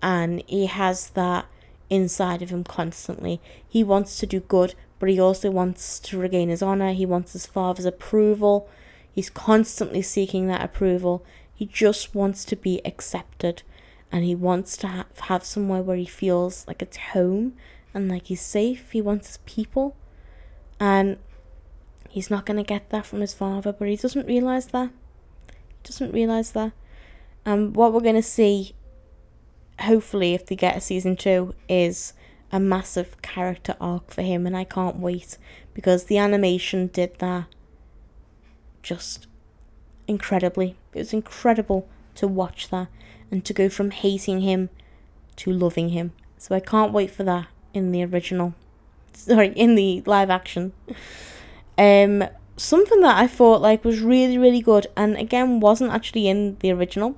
and he has that inside of him constantly. He wants to do good, but he also wants to regain his honor. He wants his father's approval. He's constantly seeking that approval he just wants to be accepted and he wants to ha- have somewhere where he feels like it's home and like he's safe. He wants his people. And he's not going to get that from his father, but he doesn't realize that. He doesn't realize that. And what we're going to see, hopefully, if they get a season two, is a massive character arc for him. And I can't wait because the animation did that just incredibly. It was incredible to watch that and to go from hating him to loving him. So I can't wait for that in the original. Sorry, in the live action. Um something that I thought like was really really good and again wasn't actually in the original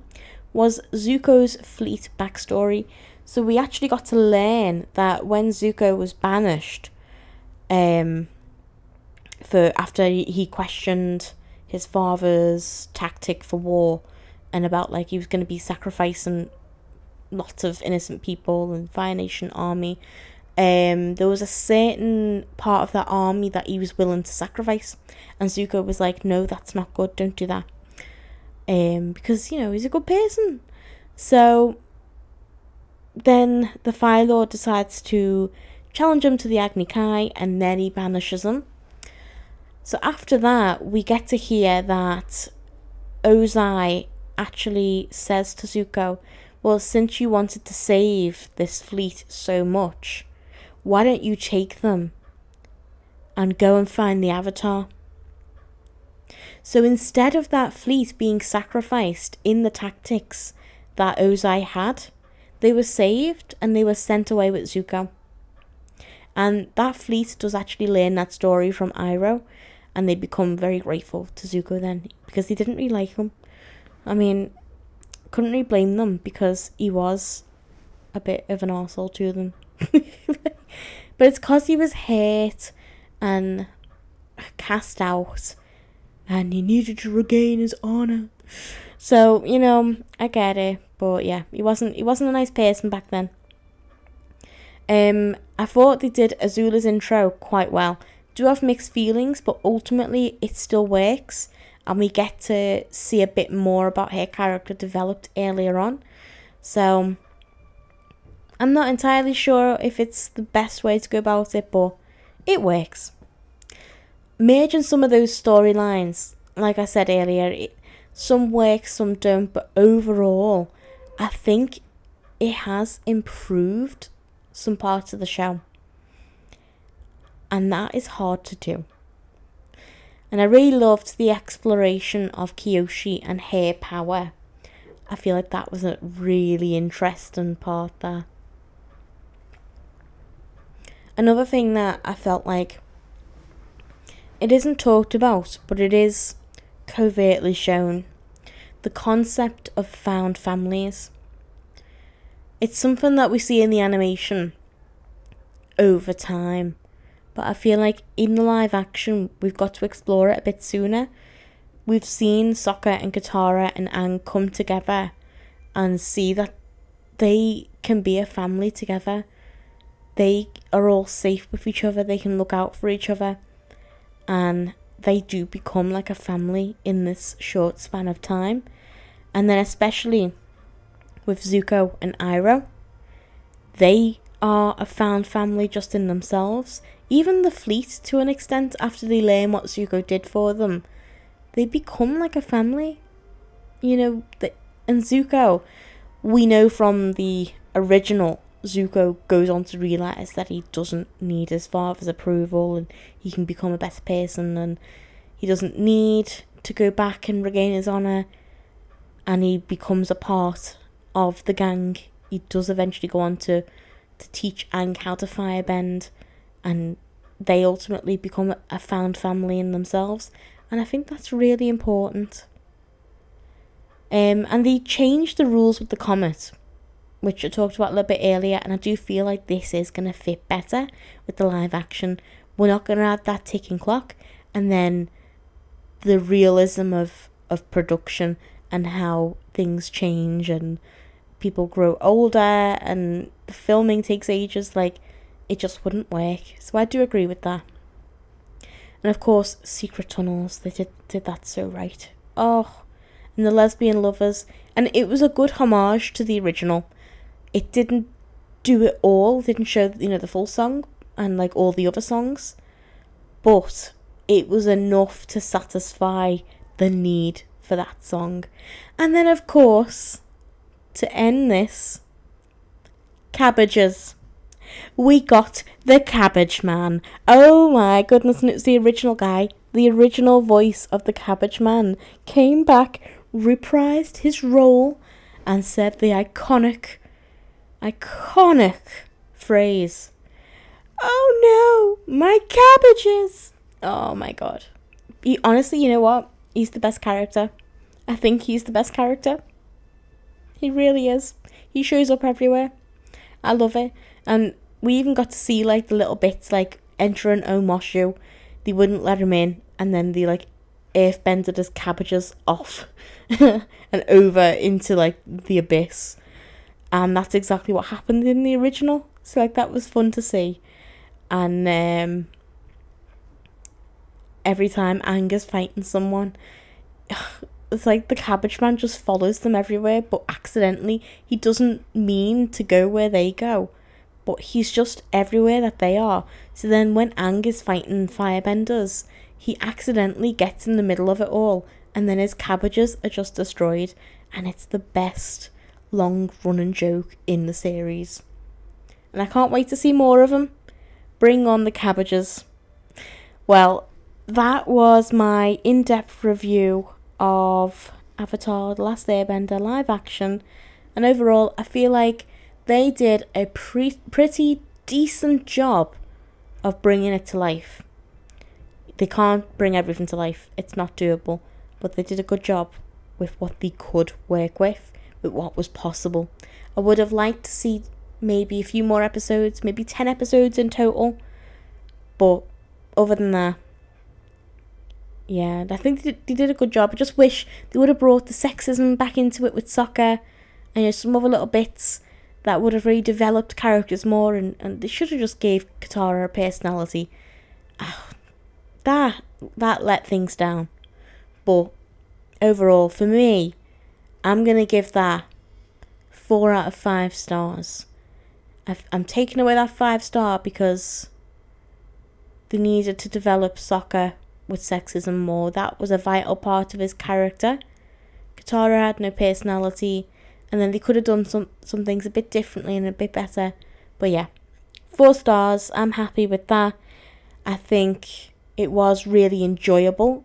was Zuko's fleet backstory. So we actually got to learn that when Zuko was banished um for after he questioned his father's tactic for war and about like he was going to be sacrificing lots of innocent people and Fire Nation army. um, there was a certain part of that army that he was willing to sacrifice. And Zuko was like, no, that's not good, don't do that. Um, because, you know, he's a good person. So then the Fire Lord decides to challenge him to the Agni Kai and then he banishes him. So after that, we get to hear that Ozai actually says to Zuko, Well, since you wanted to save this fleet so much, why don't you take them and go and find the Avatar? So instead of that fleet being sacrificed in the tactics that Ozai had, they were saved and they were sent away with Zuko. And that fleet does actually learn that story from Iroh, and they become very grateful to Zuko then because they didn't really like him. I mean, couldn't really blame them because he was a bit of an arsehole to them. but it's because he was hurt and cast out and he needed to regain his honor. So, you know, I get it, but yeah, he wasn't he wasn't a nice person back then. Um I thought they did Azula's intro quite well. Do have mixed feelings, but ultimately it still works and we get to see a bit more about her character developed earlier on. So I'm not entirely sure if it's the best way to go about it, but it works. Merging some of those storylines, like I said earlier, it, some work, some don't, but overall, I think it has improved some parts of the show. And that is hard to do. And I really loved the exploration of Kyoshi and her power. I feel like that was a really interesting part there. Another thing that I felt like it isn't talked about, but it is covertly shown the concept of found families. It's something that we see in the animation over time, but I feel like in the live action, we've got to explore it a bit sooner. We've seen Sokka and Katara and Aang come together and see that they can be a family together they are all safe with each other, they can look out for each other, and they do become like a family in this short span of time. And then, especially with Zuko and Iroh, they are a found family just in themselves. Even the fleet, to an extent, after they learn what Zuko did for them, they become like a family. You know, the, and Zuko, we know from the original Zuko goes on to realize that he doesn't need his father's approval and he can become a better person and he doesn't need to go back and regain his honor and he becomes a part of the gang. He does eventually go on to to teach Aang how to firebend and they ultimately become a found family in themselves and I think that's really important. Um, and they changed the rules with the comet which I talked about a little bit earlier, and I do feel like this is going to fit better with the live action. We're not going to have that ticking clock, and then the realism of, of production and how things change and people grow older and the filming takes ages. Like, it just wouldn't work. So I do agree with that. And of course, Secret Tunnels, they did, did that so right. Oh, and the lesbian lovers. And it was a good homage to the original it didn't do it all, didn't show, you know, the full song and like all the other songs, but it was enough to satisfy the need for that song. And then, of course, to end this, cabbages. We got the Cabbage Man. Oh my goodness, and it's the original guy. The original voice of the Cabbage Man came back, reprised his role, and said the iconic iconic phrase. Oh no, my cabbages! Oh my god. He, honestly, you know what? He's the best character. I think he's the best character. He really is. He shows up everywhere. I love it. And we even got to see like the little bits like entering Omashu. They wouldn't let him in and then they like earthbended his cabbages off and over into like the abyss and that's exactly what happened in the original. So like that was fun to see. And um every time Aang's fighting someone it's like the cabbage man just follows them everywhere but accidentally he doesn't mean to go where they go but he's just everywhere that they are. So then when Aang is fighting firebenders he accidentally gets in the middle of it all and then his cabbages are just destroyed and it's the best long running joke in the series. And I can't wait to see more of them bring on the cabbages. Well that was my in-depth review of Avatar The Last Airbender live action, and overall, I feel like they did a pre- pretty decent job of bringing it to life. They can't bring everything to life, it's not doable, but they did a good job with what they could work with, with what was possible. I would have liked to see maybe a few more episodes, maybe 10 episodes in total, but other than that, yeah, I think they did, they did a good job. I just wish they would have brought the sexism back into it with Sokka and you know, some other little bits that would have really developed characters more and, and they should have just gave Katara a personality. Oh, that that let things down. But overall, for me, I'm gonna give that four out of five stars. i am taking away that five star because they needed to develop Sokka with sexism more. That was a vital part of his character. Katara had no personality, and then they could have done some some things a bit differently and a bit better. But yeah, four stars. I'm happy with that. I think it was really enjoyable,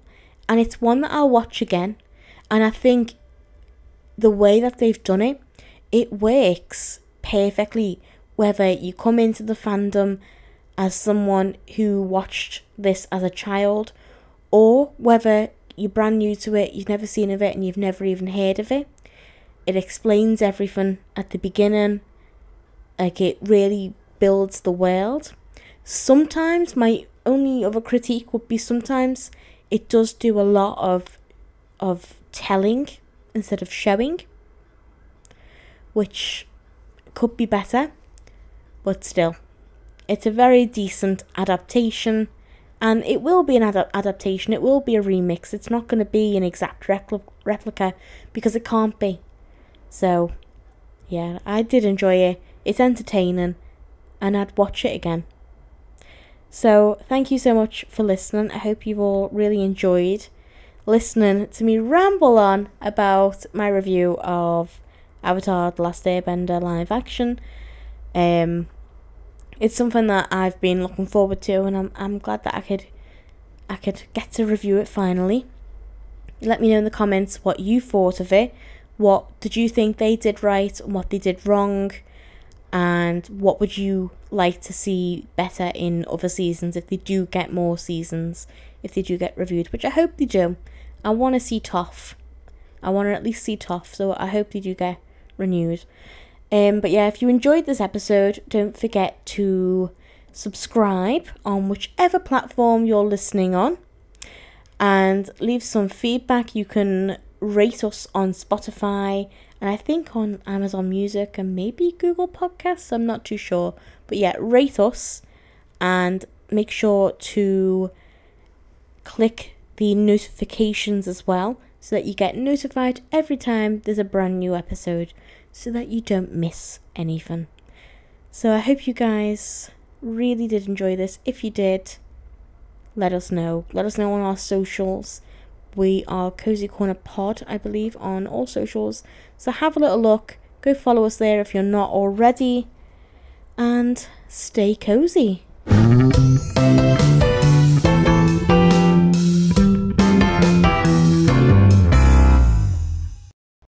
and it's one that I'll watch again. And I think the way that they've done it, it works perfectly. Whether you come into the fandom as someone who watched this as a child or whether you're brand new to it, you've never seen of it, and you've never even heard of it. It explains everything at the beginning, like it really builds the world. Sometimes my only other critique would be sometimes it does do a lot of of telling instead of showing, which could be better, but still, it's a very decent adaptation and it will be an ad- adaptation. It will be a remix. It's not going to be an exact repl- replica because it can't be. So yeah i did enjoy it. It's entertaining and i'd watch it again. So thank you so much for listening. I hope you've all really enjoyed listening to me ramble on about my review of avatar the last airbender live action. Um it's something that I've been looking forward to, and I'm I'm glad that I could I could get to review it finally. Let me know in the comments what you thought of it. What did you think they did right and what they did wrong? And what would you like to see better in other seasons if they do get more seasons, if they do get reviewed, which I hope they do. I want to see Toph. I want to at least see Toph, so I hope they do get renewed. Um, but yeah, if you enjoyed this episode, don't forget to subscribe on whichever platform you're listening on and leave some feedback. You can rate us on Spotify and I think on Amazon Music and maybe Google Podcasts. I'm not too sure. But yeah, rate us and make sure to click the notifications as well so that you get notified every time there's a brand new episode so that you don't miss anything. So I hope you guys really did enjoy this. If you did, let us know. Let us know on our socials. We are Cozy Corner Pod, I believe, on all socials. So have a little look. Go follow us there if you're not already. And stay cozy.